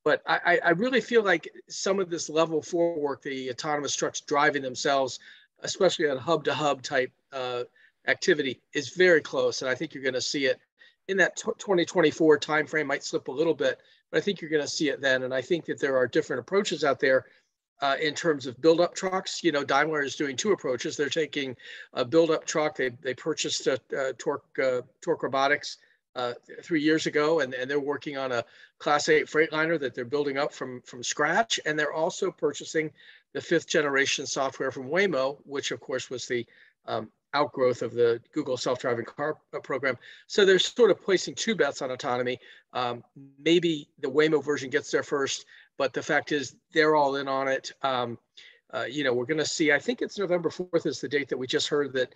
But I, I really feel like some of this level four work, the autonomous trucks driving themselves, especially on hub to hub type uh, activity, is very close, and I think you're going to see it in that 2024 timeframe might slip a little bit, but I think you're going to see it then. And I think that there are different approaches out there uh, in terms of build-up trucks. You know, Daimler is doing two approaches. They're taking a build-up truck. They, they purchased a, a Torc uh, Torc Robotics uh, three years ago, and, and they're working on a Class 8 Freightliner that they're building up from from scratch. And they're also purchasing the fifth generation software from Waymo, which of course was the um, outgrowth of the Google self-driving car uh, program. So they're sort of placing two bets on autonomy. Um, maybe the Waymo version gets there first, but the fact is they're all in on it. Um, uh, you know, we're going to see. I think it's November 4th is the date that we just heard that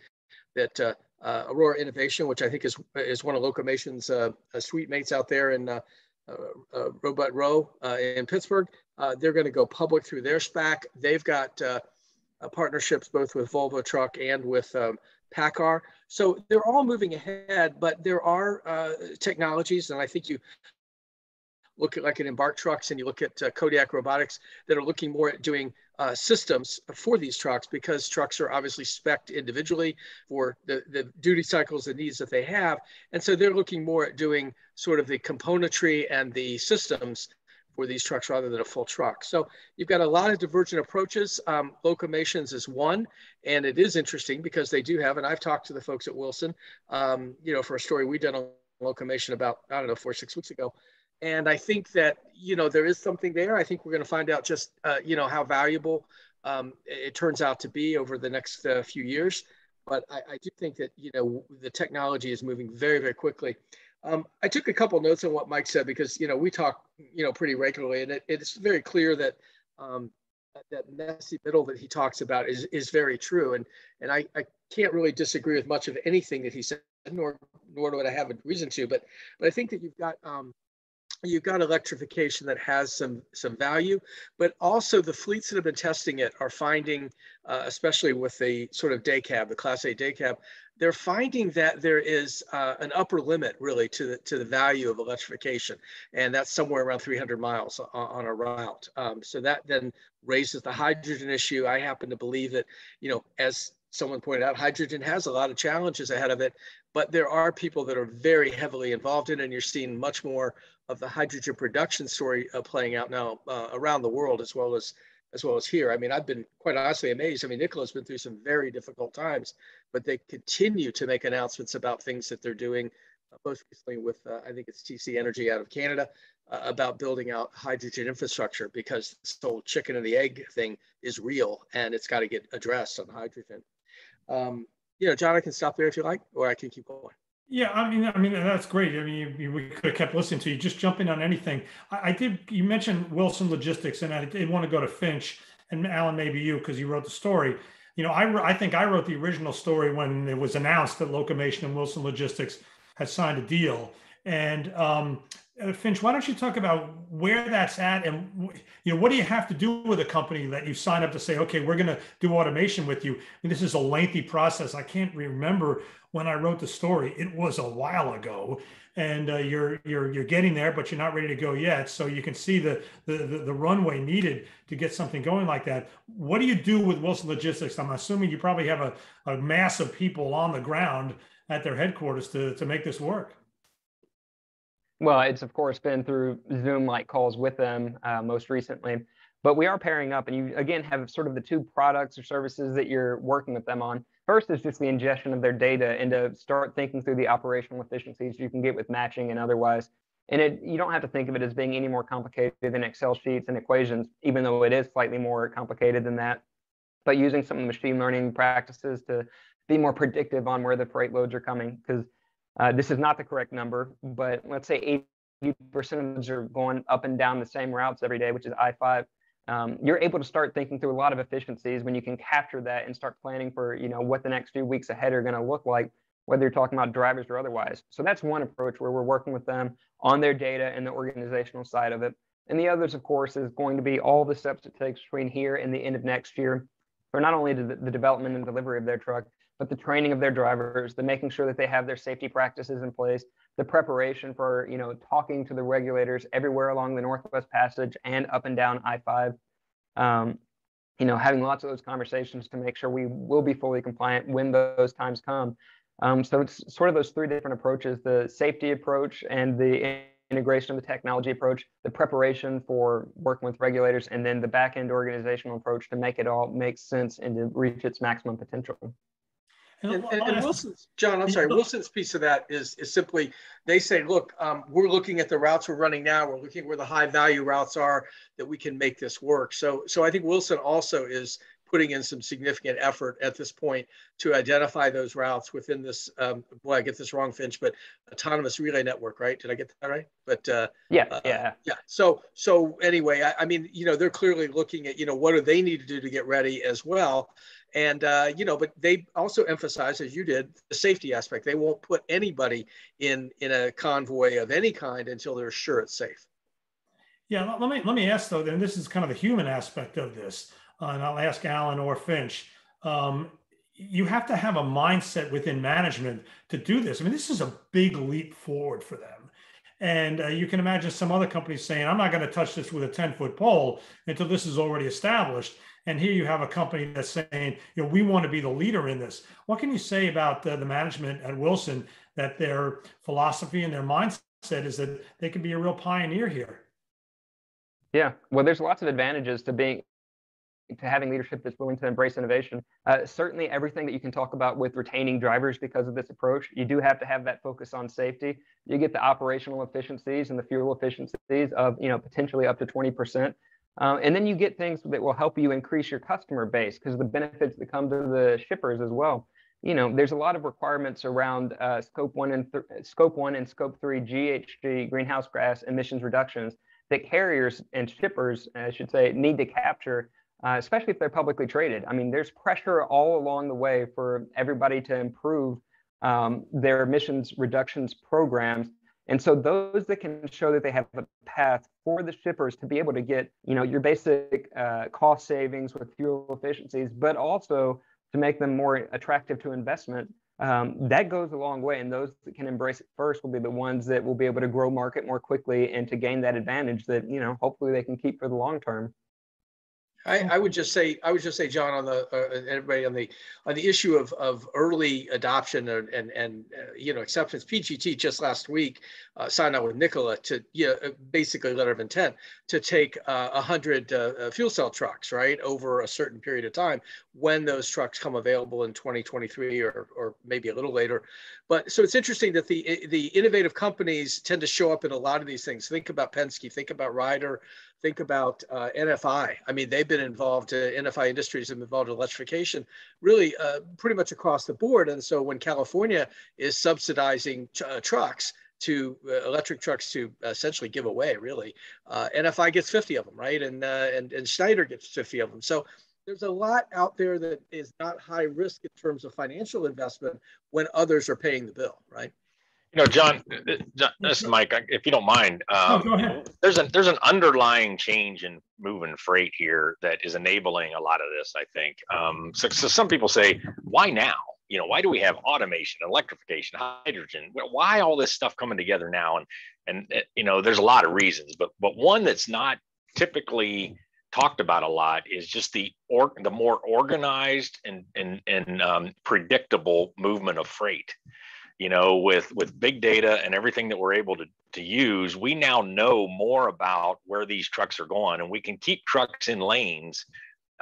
that uh, uh, Aurora Innovation, which I think is is one of Locomation's uh, uh suite mates out there in Robot Row in Pittsburgh. they're going to go public through their SPAC. They've got partnerships both with Volvo Truck and with um. So they're all moving ahead, but there are technologies, and I think you look at like an Embark trucks and you look at uh, Kodiak Robotics that are looking more at doing uh, systems for these trucks because trucks are obviously specced individually for the, the duty cycles and needs that they have. And so they're looking more at doing sort of the componentry and the systems for these trucks rather than a full truck. So you've got a lot of divergent approaches. Um, locomations is one, and it is interesting because they do have, and I've talked to the folks at Wilson, um, you know, for a story we did on locomation about, I don't know, four, six weeks ago. And I think that, you know, there is something there. I think we're going to find out just, uh, you know, how valuable um, it turns out to be over the next uh, few years. But I, I, do think that, you know, the technology is moving very, very quickly. Um, I took a couple notes on what Mike said because, you know, we talk, you know, pretty regularly and it, it's very clear that um, that messy middle that he talks about is, is very true. And, and I, I can't really disagree with much of anything that he said, nor, nor would I have a reason to, but, but I think that you've got, um, you've got electrification that has some some value, but also the fleets that have been testing it are finding, uh, especially with the sort of day cab, the Class A day cab, they're finding that there is uh, an upper limit really to the to the value of electrification, and that's somewhere around 300 miles on, on a route. Um, so that then raises the hydrogen issue. I happen to believe that you know as someone pointed out, hydrogen has a lot of challenges ahead of it, but there are people that are very heavily involved in and you're seeing much more of the hydrogen production story uh, playing out now uh, around the world as well as as well as here. I mean, I've been quite honestly amazed. I mean, Nikola's been through some very difficult times, but they continue to make announcements about things that they're doing. Uh, most recently, with uh, I think it's TC Energy out of Canada, uh, about building out hydrogen infrastructure because this whole chicken and the egg thing is real and it's got to get addressed on hydrogen. Um, you know, John, I can stop there if you like, or I can keep going. Yeah, I mean, I mean that's great. I mean, we could have kept listening to you. Just jump in on anything. I, I did. You mentioned Wilson Logistics, and I did want to go to Finch and Alan, maybe you, because you wrote the story. You know, I I think I wrote the original story when it was announced that Locomation and Wilson Logistics had signed a deal, and um, uh, Finch, why don't you talk about where that's at, and you know, what do you have to do with a company that you sign up to say, okay, we're going to do automation with you? This is a lengthy process. I can't remember when I wrote the story. It was a while ago, and uh, you're you're you're getting there, but you're not ready to go yet. So you can see the, the the, the runway needed to get something going like that. What do you do with Wilson Logistics? I'm assuming you probably have a, a mass of people on the ground at their headquarters to to make this work. Well, it's of course been through Zoom like calls with them uh, most recently, but we are pairing up, and you again have sort of the two products or services that you're working with them on. First is just the ingestion of their data and to start thinking through the operational efficiencies you can get with matching and otherwise. And it, you don't have to think of it as being any more complicated than Excel sheets and equations, even though it is slightly more complicated than that. But using some machine learning practices to be more predictive on where the freight loads are coming, because uh, this is not the correct number, but let's say 80% of those are going up and down the same routes every day, which is I-5. Um, you're able to start thinking through a lot of efficiencies when you can capture that and start planning for, you know, what the next few weeks ahead are going to look like, whether you're talking about drivers or otherwise. So that's one approach where we're working with them on their data and the organizational side of it. And the others, of course, is going to be all the steps it takes between here and the end of next year for not only the, the development and delivery of their truck, but the training of their drivers, the making sure that they have their safety practices in place, the preparation for you know talking to the regulators everywhere along the Northwest Passage and up and down I-5. Um, you know, having lots of those conversations to make sure we will be fully compliant when those times come. Um, so it's sort of those three different approaches: the safety approach and the integration of the technology approach, the preparation for working with regulators, and then the back end organizational approach to make it all make sense and to reach its maximum potential. And, and, and, Wilson's, John, I'm sorry, Wilson's piece of that is, is simply they say, look, um, we're looking at the routes we're running now. We're looking where the high value routes are that we can make this work. So, so I think Wilson also is putting in some significant effort at this point to identify those routes within this. Um, boy, I get this wrong, Finch, but autonomous relay network, right? Did I get that right? But uh, yeah, uh, yeah, yeah. So, so anyway, I, I mean, you know, they're clearly looking at, you know, what do they need to do to get ready as well And, uh, you know, but they also emphasize, as you did, the safety aspect. They won't put anybody in, in a convoy of any kind until they're sure it's safe. Yeah, let me, let me ask though, then this is kind of the human aspect of this. Uh, and I'll ask Alan or Finch. Um, you have to have a mindset within management to do this. I mean, this is a big leap forward for them. And uh, you can imagine some other companies saying, I'm not going to touch this with a 10 foot pole until this is already established. And here you have a company that's saying, you know, we want to be the leader in this. What can you say about uh, the management at Wilson that their philosophy and their mindset is that they can be a real pioneer here? Yeah, well, there's lots of advantages to being to having leadership that's willing to embrace innovation. Uh, certainly, everything that you can talk about with retaining drivers because of this approach, you do have to have that focus on safety. You get the operational efficiencies and the fuel efficiencies of you know potentially up to 20%. Um, and then you get things that will help you increase your customer base because the benefits that come to the shippers as well. You know, there's a lot of requirements around uh, scope one and scope one and scope three GHG greenhouse gas emissions reductions that carriers and shippers, I should say, need to capture uh, especially if they're publicly traded. I mean, there's pressure all along the way for everybody to improve um, their emissions reductions programs. And so those that can show that they have a path for the shippers to be able to get, you know, your basic uh, cost savings with fuel efficiencies, but also to make them more attractive to investment, um, that goes a long way. And those that can embrace it first will be the ones that will be able to grow market more quickly and to gain that advantage that, you know, hopefully they can keep for the long term. I, I, would just say, I would just say, John, on the uh, everybody on the on the issue of, of early adoption and and, and uh, you know acceptance. PGT just last week uh, signed on with Nikola to you know, basically letter of intent to take uh, a uh, hundred uh, fuel cell trucks right over a certain period of time when those trucks come available in 2023 or or maybe a little later. But so it's interesting that the the innovative companies tend to show up in a lot of these things. Think about Penske, think about Ryder, think about uh, NFI. I mean, they've been involved, uh, NFI Industries have been involved in electrification really uh, pretty much across the board. And so when California is subsidizing uh, trucks, to uh, electric trucks to essentially give away really uh, NFI gets 50 of them right and and and Schneider gets 50 of them so there's a lot out there that is not high risk in terms of financial investment when others are paying the bill right you know, John, John this is Mike. If you don't mind, um, oh, there's an there's an underlying change in moving freight here that is enabling a lot of this. I think. Um, so, so some people say, why now? You know, why do we have automation, electrification, hydrogen? Why all this stuff coming together now? And and uh, you know, there's a lot of reasons, but but one that's not typically talked about a lot is just the or the more organized and and and um, predictable movement of freight you know with with big data and everything that we're able to to use we now know more about where these trucks are going. And we can keep trucks in lanes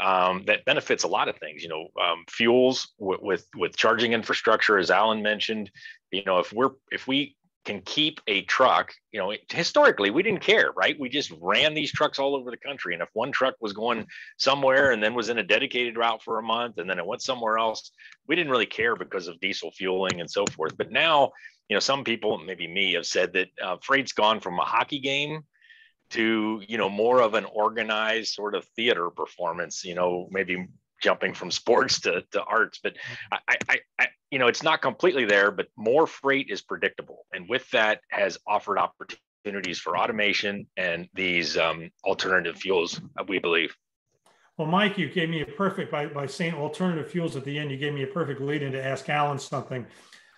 um, that benefits a lot of things you know um, fuels with, with with charging infrastructure as alan mentioned. You know if we're if we can keep a truck, you know, historically we didn't care, right? We just ran these trucks all over the country. And if one truck was going somewhere and then was in a dedicated route for a month and then it went somewhere else, we didn't really care because of diesel fueling and so forth. But now, you know, some people, maybe me, have said that uh, freight's gone from a hockey game to, you know, more of an organized sort of theater performance, you know, maybe jumping from sports to, to arts but I, I, I, you know it's not completely there but more freight is predictable. And with that has offered opportunities for automation and these um, alternative fuels we believe. Well mike you gave me a perfect by, by saying alternative fuels at the end you gave me a perfect lead in to ask alan something.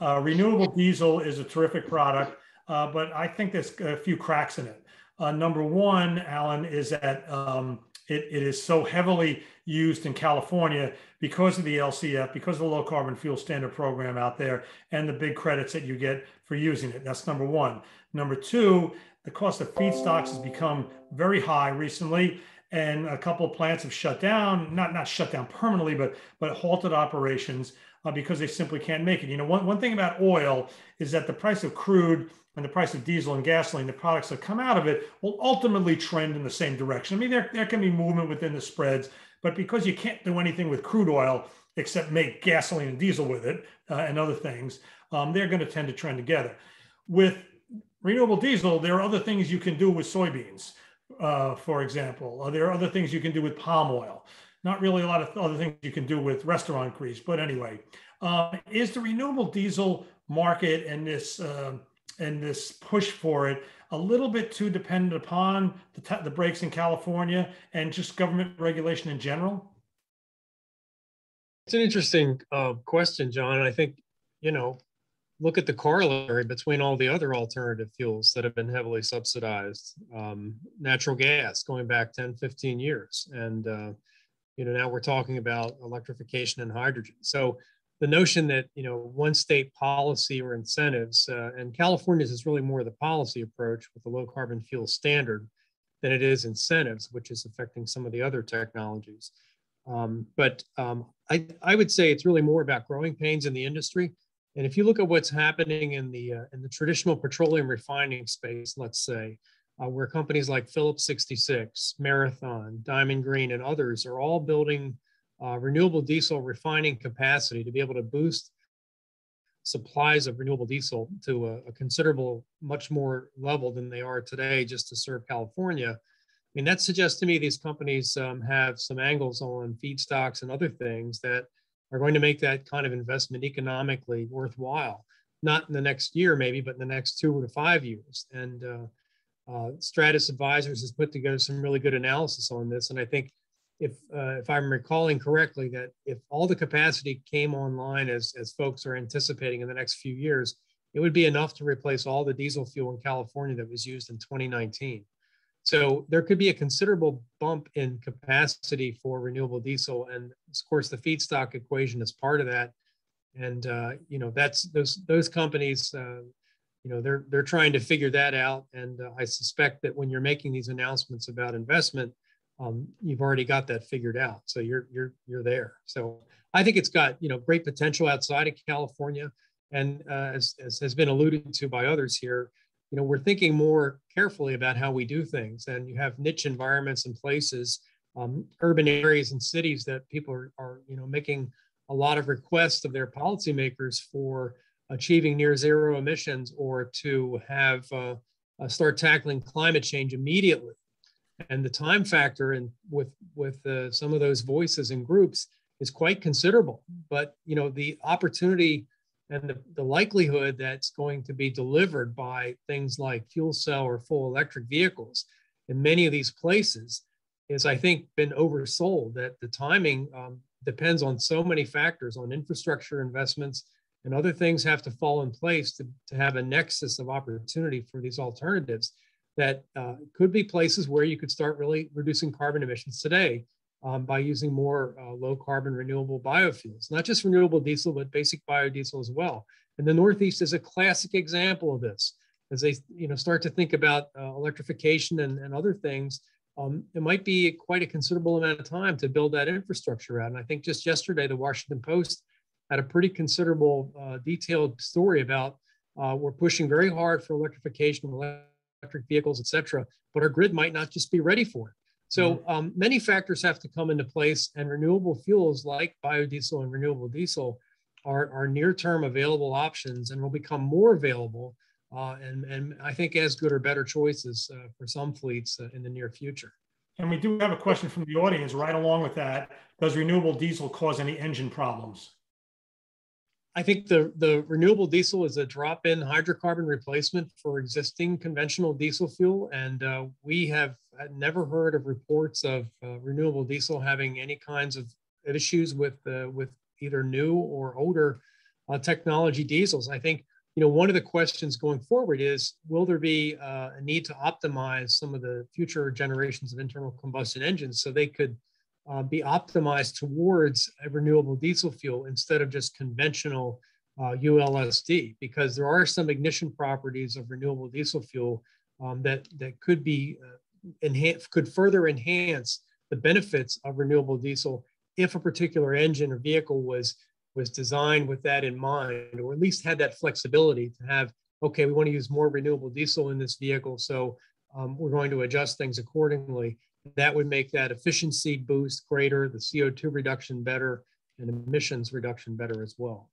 Uh, renewable diesel is a terrific product uh, but i think there's a few cracks in it. Uh, number one alan is that um, it, it is so heavily used in California because of the LCF, because of the low carbon fuel standard program out there, and the big credits that you get for using it. That's number one. Number two, the cost of feedstocks has become very high recently, and a couple of plants have shut down, not not shut down permanently, but but halted operations uh, because they simply can't make it. You know, one, one thing about oil is that the price of crude and the price of diesel and gasoline, the products that come out of it, will ultimately trend in the same direction. I mean, there, there can be movement within the spreads, but because you can't do anything with crude oil except make gasoline and diesel with it uh, and other things, um, they're going to tend to trend together. With renewable diesel, there are other things you can do with soybeans, uh, for example. Uh, there are other things you can do with palm oil. not really a lot of other things you can do with restaurant grease. But anyway, uh, is the renewable diesel market and this uh, and this push for it a little bit too dependent upon the, the breaks in California and just government regulation in general? It's an interesting uh, question, John. I think, you know, look at the corollary between all the other alternative fuels that have been heavily subsidized. Um, natural gas going back 10, 15 years. And, uh, you know, now we're talking about electrification and hydrogen. So the notion that, you know, one state policy or incentives, uh, and California's is really more the policy approach with the low carbon fuel standard than it is incentives, which is affecting some of the other technologies. Um, but um, I, I would say it's really more about growing pains in the industry. And if you look at what's happening in the uh, in the traditional petroleum refining space, let's say, uh, where companies like Phillips 66, Marathon, Diamond Green, and others are all building uh, renewable diesel refining capacity to be able to boost supplies of renewable diesel to a, a considerable, much more level than they are today, just to serve California I mean, that suggests to me these companies um, have some angles on feedstocks and other things that are going to make that kind of investment economically worthwhile. Not in the next year, maybe, but in the next two to five years. And uh, uh, Stratas Advisors has put together some really good analysis on this. And I think if uh, if I'm recalling correctly, that if all the capacity came online as as folks are anticipating in the next few years, it would be enough to replace all the diesel fuel in California that was used in 2019. So there could be a considerable bump in capacity for renewable diesel, and of course the feedstock equation is part of that. And uh, you know that's those those companies, uh, you know they're they're trying to figure that out. And uh, I suspect that when you're making these announcements about investment, um, you've already got that figured out. So you're you're you're there. So I think it's got you know great potential outside of California, and uh, as, as has been alluded to by others here you know, we're thinking more carefully about how we do things. And you have niche environments and places, um, urban areas and cities that people are, are, you know, making a lot of requests of their policymakers for achieving near zero emissions or to have uh, uh, start tackling climate change immediately. And the time factor and with with uh, some of those voices and groups is quite considerable. But you know, the opportunity and the, the likelihood that's going to be delivered by things like fuel cell or full electric vehicles in many of these places is i think been oversold that the timing um, depends on so many factors on infrastructure investments and other things have to fall in place to, to have a nexus of opportunity for these alternatives that uh, could be places where you could start really reducing carbon emissions today um, by using more uh, low carbon renewable biofuels, not just renewable diesel, but basic biodiesel as well. And the Northeast is a classic example of this. As they you know, start to think about uh, electrification and, and other things, um, it might be quite a considerable amount of time to build that infrastructure out. And I think just yesterday, the Washington Post had a pretty considerable uh, detailed story about uh, we're pushing very hard for electrification electric vehicles, et cetera, but our grid might not just be ready for it. So mm-hmm. um, many factors have to come into place, and renewable fuels like biodiesel and renewable diesel are, are near-term available options and will become more available, uh, and, and I think as good or better choices uh, for some fleets uh, in the near future. And we do have a question from the audience right along with that. Does renewable diesel cause any engine problems? I think the, the renewable diesel is a drop-in hydrocarbon replacement for existing conventional diesel fuel. And uh, we have never heard of reports of uh, renewable diesel having any kinds of issues with, uh, with either new or older uh, technology diesels. I think, you know, one of the questions going forward is, will there be uh, a need to optimize some of the future generations of internal combustion engines so they could uh, be optimized towards a renewable diesel fuel instead of just conventional uh, ULSD, because there are some ignition properties of renewable diesel fuel um, that that could be uh, enhance could further enhance the benefits of renewable diesel if a particular engine or vehicle was was designed with that in mind, or at least had that flexibility to have okay, we want to use more renewable diesel in this vehicle, so um, we're going to adjust things accordingly that would make that efficiency boost greater, the CO2 reduction better, and emissions reduction better as well.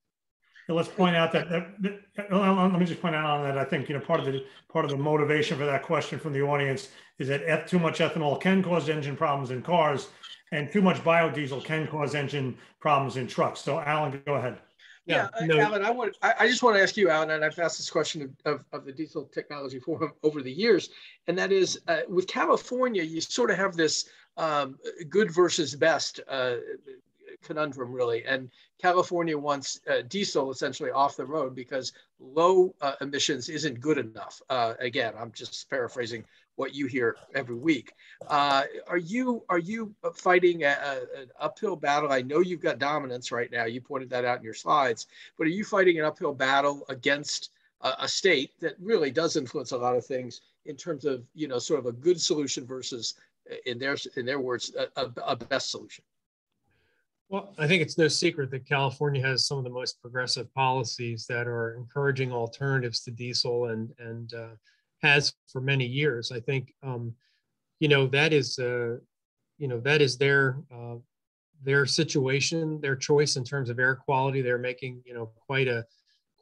let's point out that, that, that, let me just point out on that. I think you know part of the part of the motivation for that question from the audience is that too much ethanol can cause engine problems in cars, and too much biodiesel can cause engine problems in trucks. So, Alan, go ahead. Yeah, yeah no. Alan, I want I, I, just want to ask you, Alan, and I've asked this question of, of, of the diesel technology forum over the years, and that is uh, with California, you sort of have this um, good versus best uh, conundrum, really. And California wants uh, diesel essentially off the road because low uh, emissions isn't good enough. Uh, again, I'm just paraphrasing what you hear every week. Uh, are you are you fighting a, a, an uphill battle? I know you've got dominance right now. You pointed that out in your slides, but are you fighting an uphill battle against a, a state that really does influence a lot of things in terms of you know sort of a good solution versus, in their in their words, a, a best solution? Well, I think it's no secret that California has some of the most progressive policies that are encouraging alternatives to diesel and and uh, has for many years. I think, um, you know, that is, uh, you know, that is their uh, their situation, their choice in terms of air quality. They're making, you know, quite a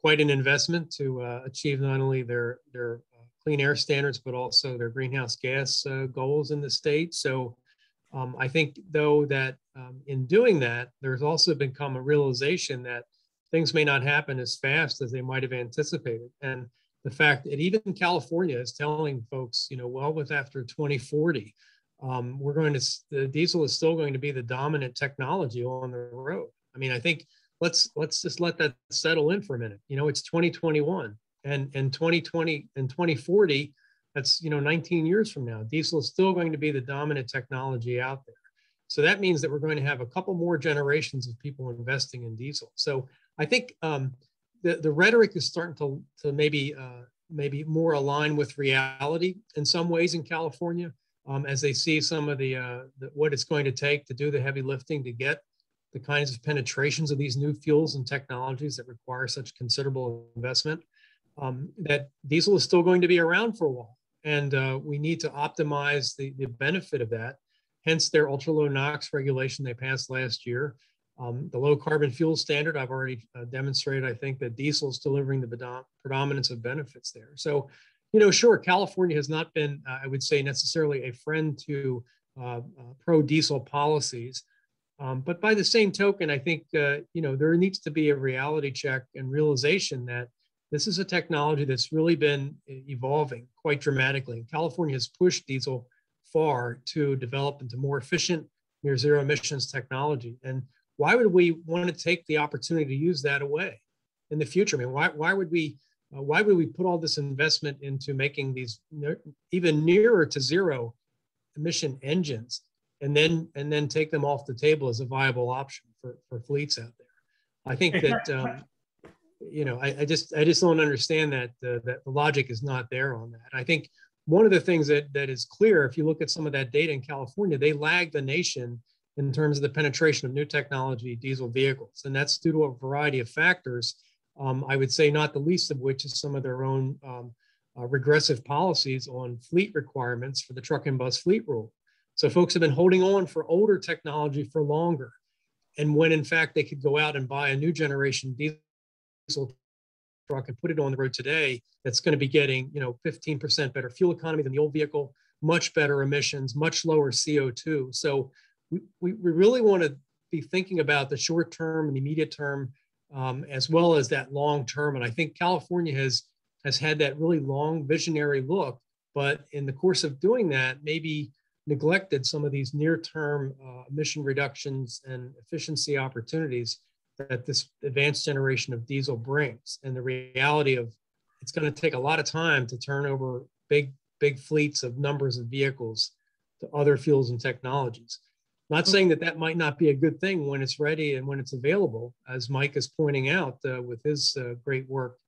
quite an investment to uh, achieve not only their their uh, clean air standards but also their greenhouse gas uh, goals in the state. So. Um, I think, though, that um, in doing that, there's also become a realization that things may not happen as fast as they might have anticipated. And the fact that even California is telling folks, you know, well, with after 2040, um, we're going to the diesel is still going to be the dominant technology on the road. I mean, I think let's let's just let that settle in for a minute. You know, it's 2021 and and 2020 and 2040. That's you know 19 years from now. Diesel is still going to be the dominant technology out there. So that means that we're going to have a couple more generations of people investing in diesel. So I think um, the, the rhetoric is starting to, to maybe uh, maybe more align with reality in some ways in California um, as they see some of the, uh, the, what it's going to take to do the heavy lifting to get the kinds of penetrations of these new fuels and technologies that require such considerable investment. Um, that diesel is still going to be around for a while, and uh, we need to optimize the, the benefit of that. Hence, their ultra low NOx regulation they passed last year. Um, the low carbon fuel standard, I've already uh, demonstrated, I think that diesel is delivering the predominance of benefits there. So, you know, sure, California has not been, uh, I would say, necessarily a friend to uh, uh pro diesel policies. Um, but by the same token, I think, uh, you know, there needs to be a reality check and realization that this is a technology that's really been evolving quite dramatically. California has pushed diesel far to develop into more efficient near zero emissions technology. And why would we want to take the opportunity to use that away in the future? I mean, why, why would we uh, why would we put all this investment into making these ne- even nearer to zero emission engines and then and then take them off the table as a viable option for, for fleets out there? I think that um, you know I, I, just I just don't understand that uh, that the logic is not there on that. I think one of the things that that is clear if you look at some of that data in California, they lag the nation in terms of the penetration of new technology diesel vehicles. And that's due to a variety of factors. Um, I would say not the least of which is some of their own um, uh, regressive policies on fleet requirements for the truck and bus fleet rule. So folks have been holding on for older technology for longer. And when in fact they could go out and buy a new generation diesel truck and put it on the road today, that's going to be getting, you know, 15% better fuel economy than the old vehicle, much better emissions, much lower CO2. So we, we, really want to be thinking about the short term and the immediate term um, as well as that long term. And I think California has has had that really long visionary look, but in the course of doing that, maybe neglected some of these near term uh, emission reductions and efficiency opportunities that this advanced generation of diesel brings. And the reality of it's going to take a lot of time to turn over big big fleets of numbers of vehicles to other fuels and technologies. Not saying that that might not be a good thing when it's ready and when it's available, as Mike is pointing out uh, with his uh, great work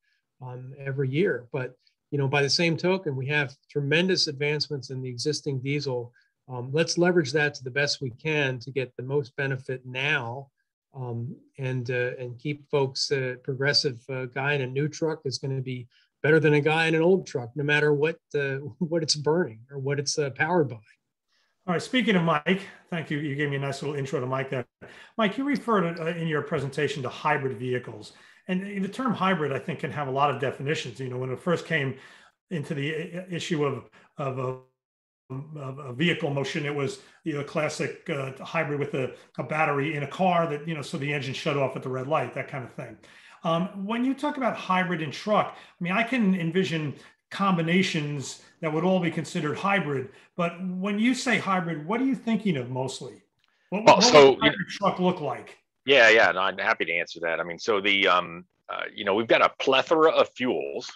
um, every year. But you know, by the same token, we have tremendous advancements in the existing diesel. Um, let's leverage that to the best we can to get the most benefit now, um, and uh, and keep folks. Uh, progressive uh, guy in a new truck is going to be better than a guy in an old truck, no matter what uh, what it's burning or what it's powered by. All right, speaking of Mike, thank you. You gave me a nice little intro to Mike there. Mike, you referred uh, in your presentation to hybrid vehicles. And the term hybrid, I think, can have a lot of definitions. You know, when it first came into the uh, issue of, of, a vehicle motion. It was you know classic uh, hybrid with a, a, battery in a car that you know so the engine shut off at the red light, that kind of thing. Um, when you talk about hybrid and truck, I mean I can envision combinations that would all be considered hybrid. But when you say hybrid, what are you thinking of mostly? What, well, what so hybrid truck look like? Yeah, yeah, no, I'm happy to answer that. I mean, so the um, uh, you know we've got a plethora of fuels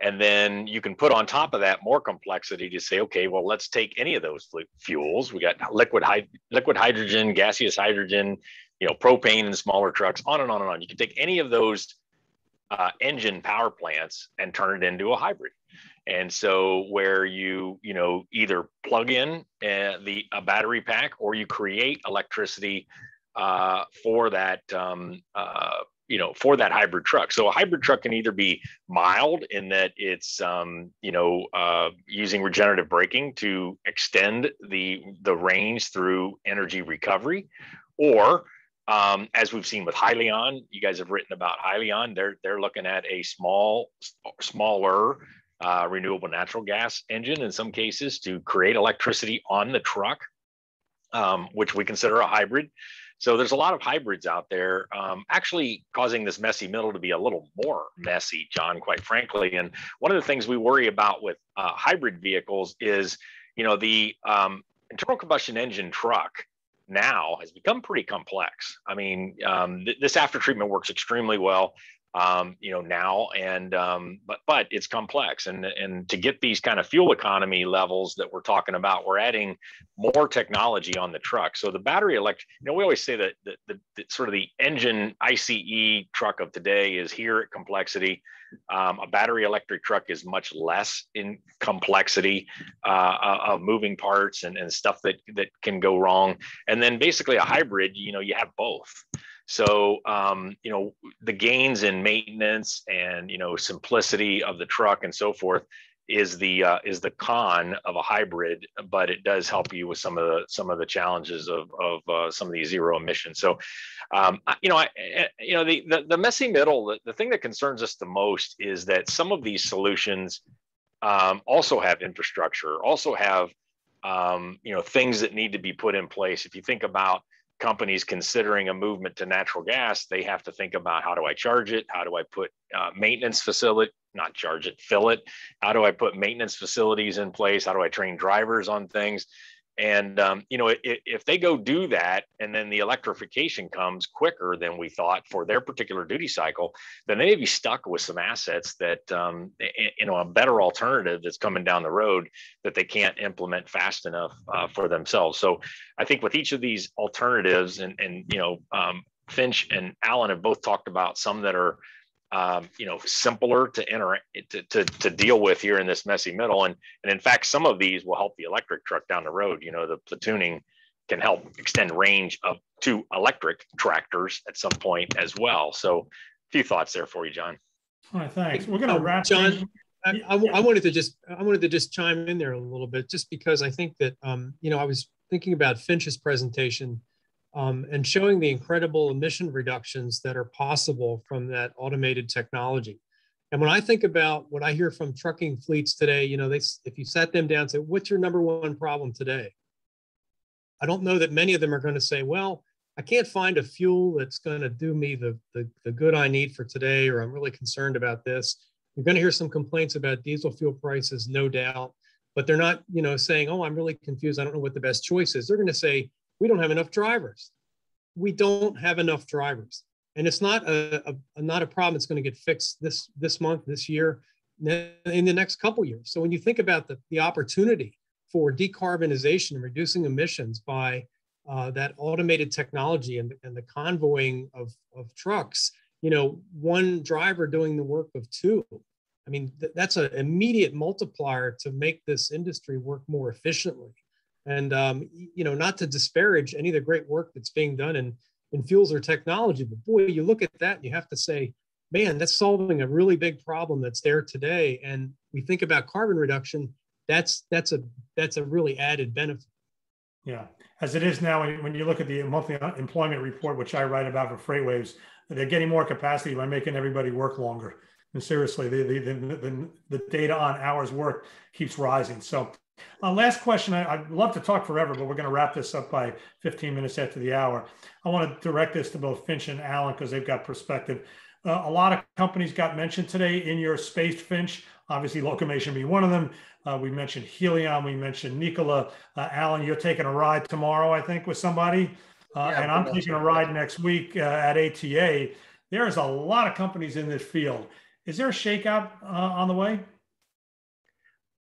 and then you can put on top of that more complexity to say, okay, well, let's take any of those fuels. We got liquid, liquid hydrogen, gaseous hydrogen, you know, propane in smaller trucks, on and on and on. You can take any of those uh, engine power plants and turn it into a hybrid. And so where you, you know, either plug in uh, the a battery pack or you create electricity uh, for that um, uh, you know for that hybrid truck so a hybrid truck can either be mild in that it's um, you know uh, using regenerative braking to extend the the range through energy recovery or um, as we've seen with Hyliion, you guys have written about Hyliion. They're they're looking at a small, smaller uh, renewable natural gas engine in some cases to create electricity on the truck, um, which we consider a hybrid. So there's a lot of hybrids out there, um, actually causing this messy middle to be a little more messy, John, quite frankly. And one of the things we worry about with uh, hybrid vehicles is, you know, the um, internal combustion engine truck now has become pretty complex. I mean, um, th- this after treatment works extremely well um, you know now and um, but but it's complex and and to get these kind of fuel economy levels that we're talking about we're adding more technology on the truck. So the battery electric you know we always say that the, the, the sort of the engine ice truck of today is here at complexity. Um, a battery electric truck is much less in complexity uh, of moving parts and, and stuff that that can go wrong. And then basically a hybrid you know you have both so, um, you know, the gains in maintenance and, you know, simplicity of the truck and so forth is the uh, is the con of a hybrid, but it does help you with some of the some of the challenges of of uh, some of these zero emissions. So, um, you know, I, you know, the, the the messy middle. The, the thing that concerns us the most is that some of these solutions um, also have infrastructure, also have um, you know things that need to be put in place. If you think about companies considering a movement to natural gas, they have to think about how do I charge it? How do I put uh, maintenance facility, not charge it, fill it? How do I put maintenance facilities in place? How do I train drivers on things? And um, you know, if, if they go do that, and then the electrification comes quicker than we thought for their particular duty cycle, then they may be stuck with some assets that um, you know a better alternative that's coming down the road that they can't implement fast enough uh, for themselves. So I think with each of these alternatives, and and you know, um, Finch and Alan have both talked about some that are um, you know, simpler to enter to, to, to deal with here in this messy middle. And, and in fact, some of these will help the electric truck down the road. You know, the platooning can help extend range of to electric tractors at some point as well. So a few thoughts there for you, John. All right, thanks. We're going to wrap. John, I, I, I, wanted to just I wanted to just chime in there a little bit, just because I think that um, you know I was thinking about Finch's presentation um, and showing the incredible emission reductions that are possible from that automated technology. And when I think about what I hear from trucking fleets today, you know, they, if you sat them down and say, what's your number one problem today? I don't know that many of them are going to say, well, I can't find a fuel that's going to do me the, the, the good I need for today, or I'm really concerned about this. You're going to hear some complaints about diesel fuel prices, no doubt, but they're not, you know, saying, oh, I'm really confused. I don't know what the best choice is. They're going to say, we don't have enough drivers. We don't have enough drivers. And it's not a, a not a problem that's going to get fixed this this month, this year, in the next couple years. So when you think about the, the opportunity for decarbonization and reducing emissions by uh, that automated technology and, and the convoying of, of trucks, you know, one driver doing the work of two. I mean, th- that's an immediate multiplier to make this industry work more efficiently. And um, you know, not to disparage any of the great work that's being done in in fuels or technology, but boy, you look at that and you have to say, man, that's solving a really big problem that's there today. And we think about carbon reduction, that's that's a that's a really added benefit. Yeah, as it is now, when you look at the monthly employment report, which I write about for FreightWaves, they're getting more capacity by making everybody work longer. And seriously, the, the, the, the, data on hours worked keeps rising. So Uh, last question. I, would love to talk forever, but we're going to wrap this up by 15 minutes after the hour. I want to direct this to both Finch and Alan because they've got perspective. Uh, a lot of companies got mentioned today in your space, Finch. Obviously, Locomation being one of them. Uh, we mentioned Hyliion. We mentioned Nikola. Uh, Alan, you're taking a ride tomorrow, I think, with somebody. Uh, yeah, and I'm taking a ride next week uh, at ATA. There is a lot of companies in this field. Is there a shakeout uh, on the way?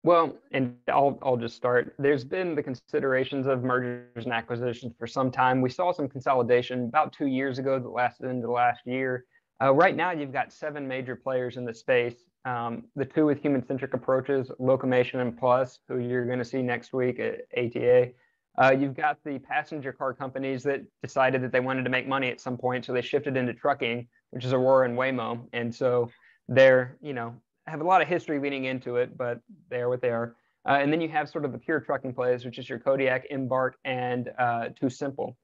Well, and I'll, I'll just start. There's been the considerations of mergers and acquisitions for some time. We saw some consolidation about two years ago that lasted into the last year. Uh, right now, you've got seven major players in the space. Um, the two with human-centric approaches, Locomation and Plus, who you're going to see next week at ATA. Uh, you've got the passenger car companies that decided that they wanted to make money at some point, so they shifted into trucking, which is Aurora and Waymo. And so they're, you know, have a lot of history leading into it, but they are what they are. Uh, and then you have sort of the pure trucking plays, which is your Kodiak, Embark, and uh, TuSimple.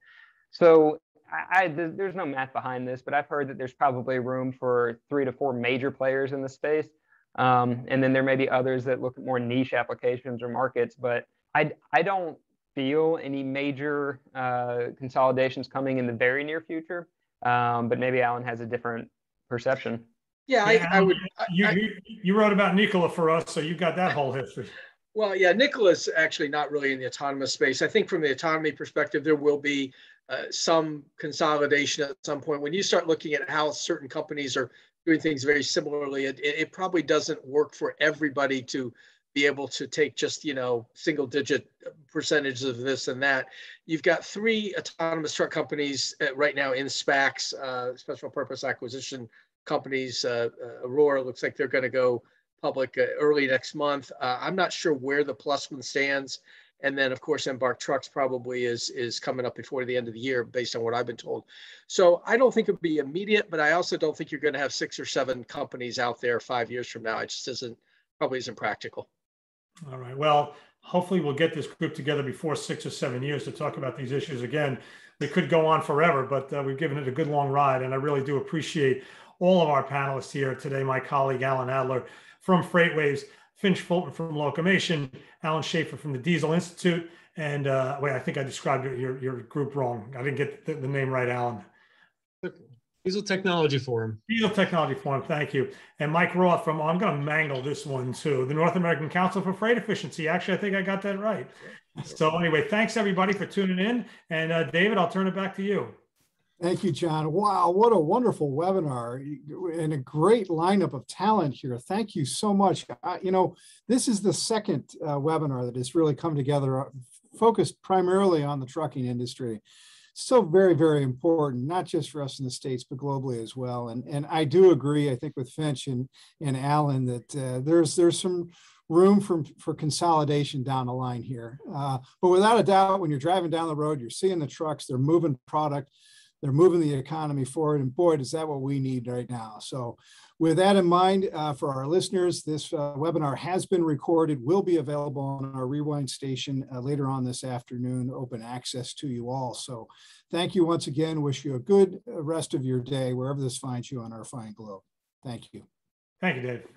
So I, I, there's no math behind this, but I've heard that there's probably room for three to four major players in the space. Um, and then there may be others that look at more niche applications or markets, but I, I don't feel any major uh, consolidations coming in the very near future. Um, but maybe Alan has a different perception. Yeah, I, I would. You, I, you, wrote about Nikola for us, so you've got that whole history. Well, yeah, Nikola's actually not really in the autonomous space. I think from the autonomy perspective, there will be uh, some consolidation at some point. When you start looking at how certain companies are doing things very similarly, it, it probably doesn't work for everybody to be able to take just you know single digit percentages of this and that. You've got three autonomous truck companies uh, right now in SPACs, uh, special purpose acquisition companies. Uh, uh, Aurora looks like they're going to go public uh, early next month. I'm not sure where the plus one stands. And then of course, Embark Trucks probably is is coming up before the end of the year, based on what I've been told. So I don't think it'll be immediate, but I also don't think you're going to have six or seven companies out there five years from now. It just isn't probably isn't practical. All right. Well, hopefully we'll get this group together before six or seven years to talk about these issues again. We could go on forever, but uh, we've given it a good long ride, and I really do appreciate all of our panelists here today, my colleague Alan Adler from FreightWaves, Finch Fulton from Locomation, Allen Schaeffer from the Diesel Institute, and uh, wait, I think I described your, your, group wrong. I didn't get the, the name right, Alan. Diesel Technology Forum. Diesel Technology Forum, thank you. And Mike Roeth from, oh, I'm going to mangle this one too, the North American Council for Freight Efficiency. Actually, I think I got that right. So anyway, thanks everybody for tuning in. And uh, David, I'll turn it back to you. Thank you, John. Wow, what a wonderful webinar and a great lineup of talent here. Thank you so much. Uh, you know, this is the second uh, webinar that has really come together, uh, focused primarily on the trucking industry. So very, very important, not just for us in the States, but globally as well. And, and I do agree, I think with Finch and, and Alan, that uh, there's, there's some room for, for consolidation down the line here. Uh, but without a doubt, when you're driving down the road, you're seeing the trucks, they're moving product, they're moving the economy forward. And boy, is that what we need right now. So with that in mind, uh, for our listeners, this uh, webinar has been recorded, will be available on our Rewind station uh, later on this afternoon, open access to you all. So thank you once again. Wish you a good uh, rest of your day, wherever this finds you on our fine globe. Thank you. Thank you, Dave.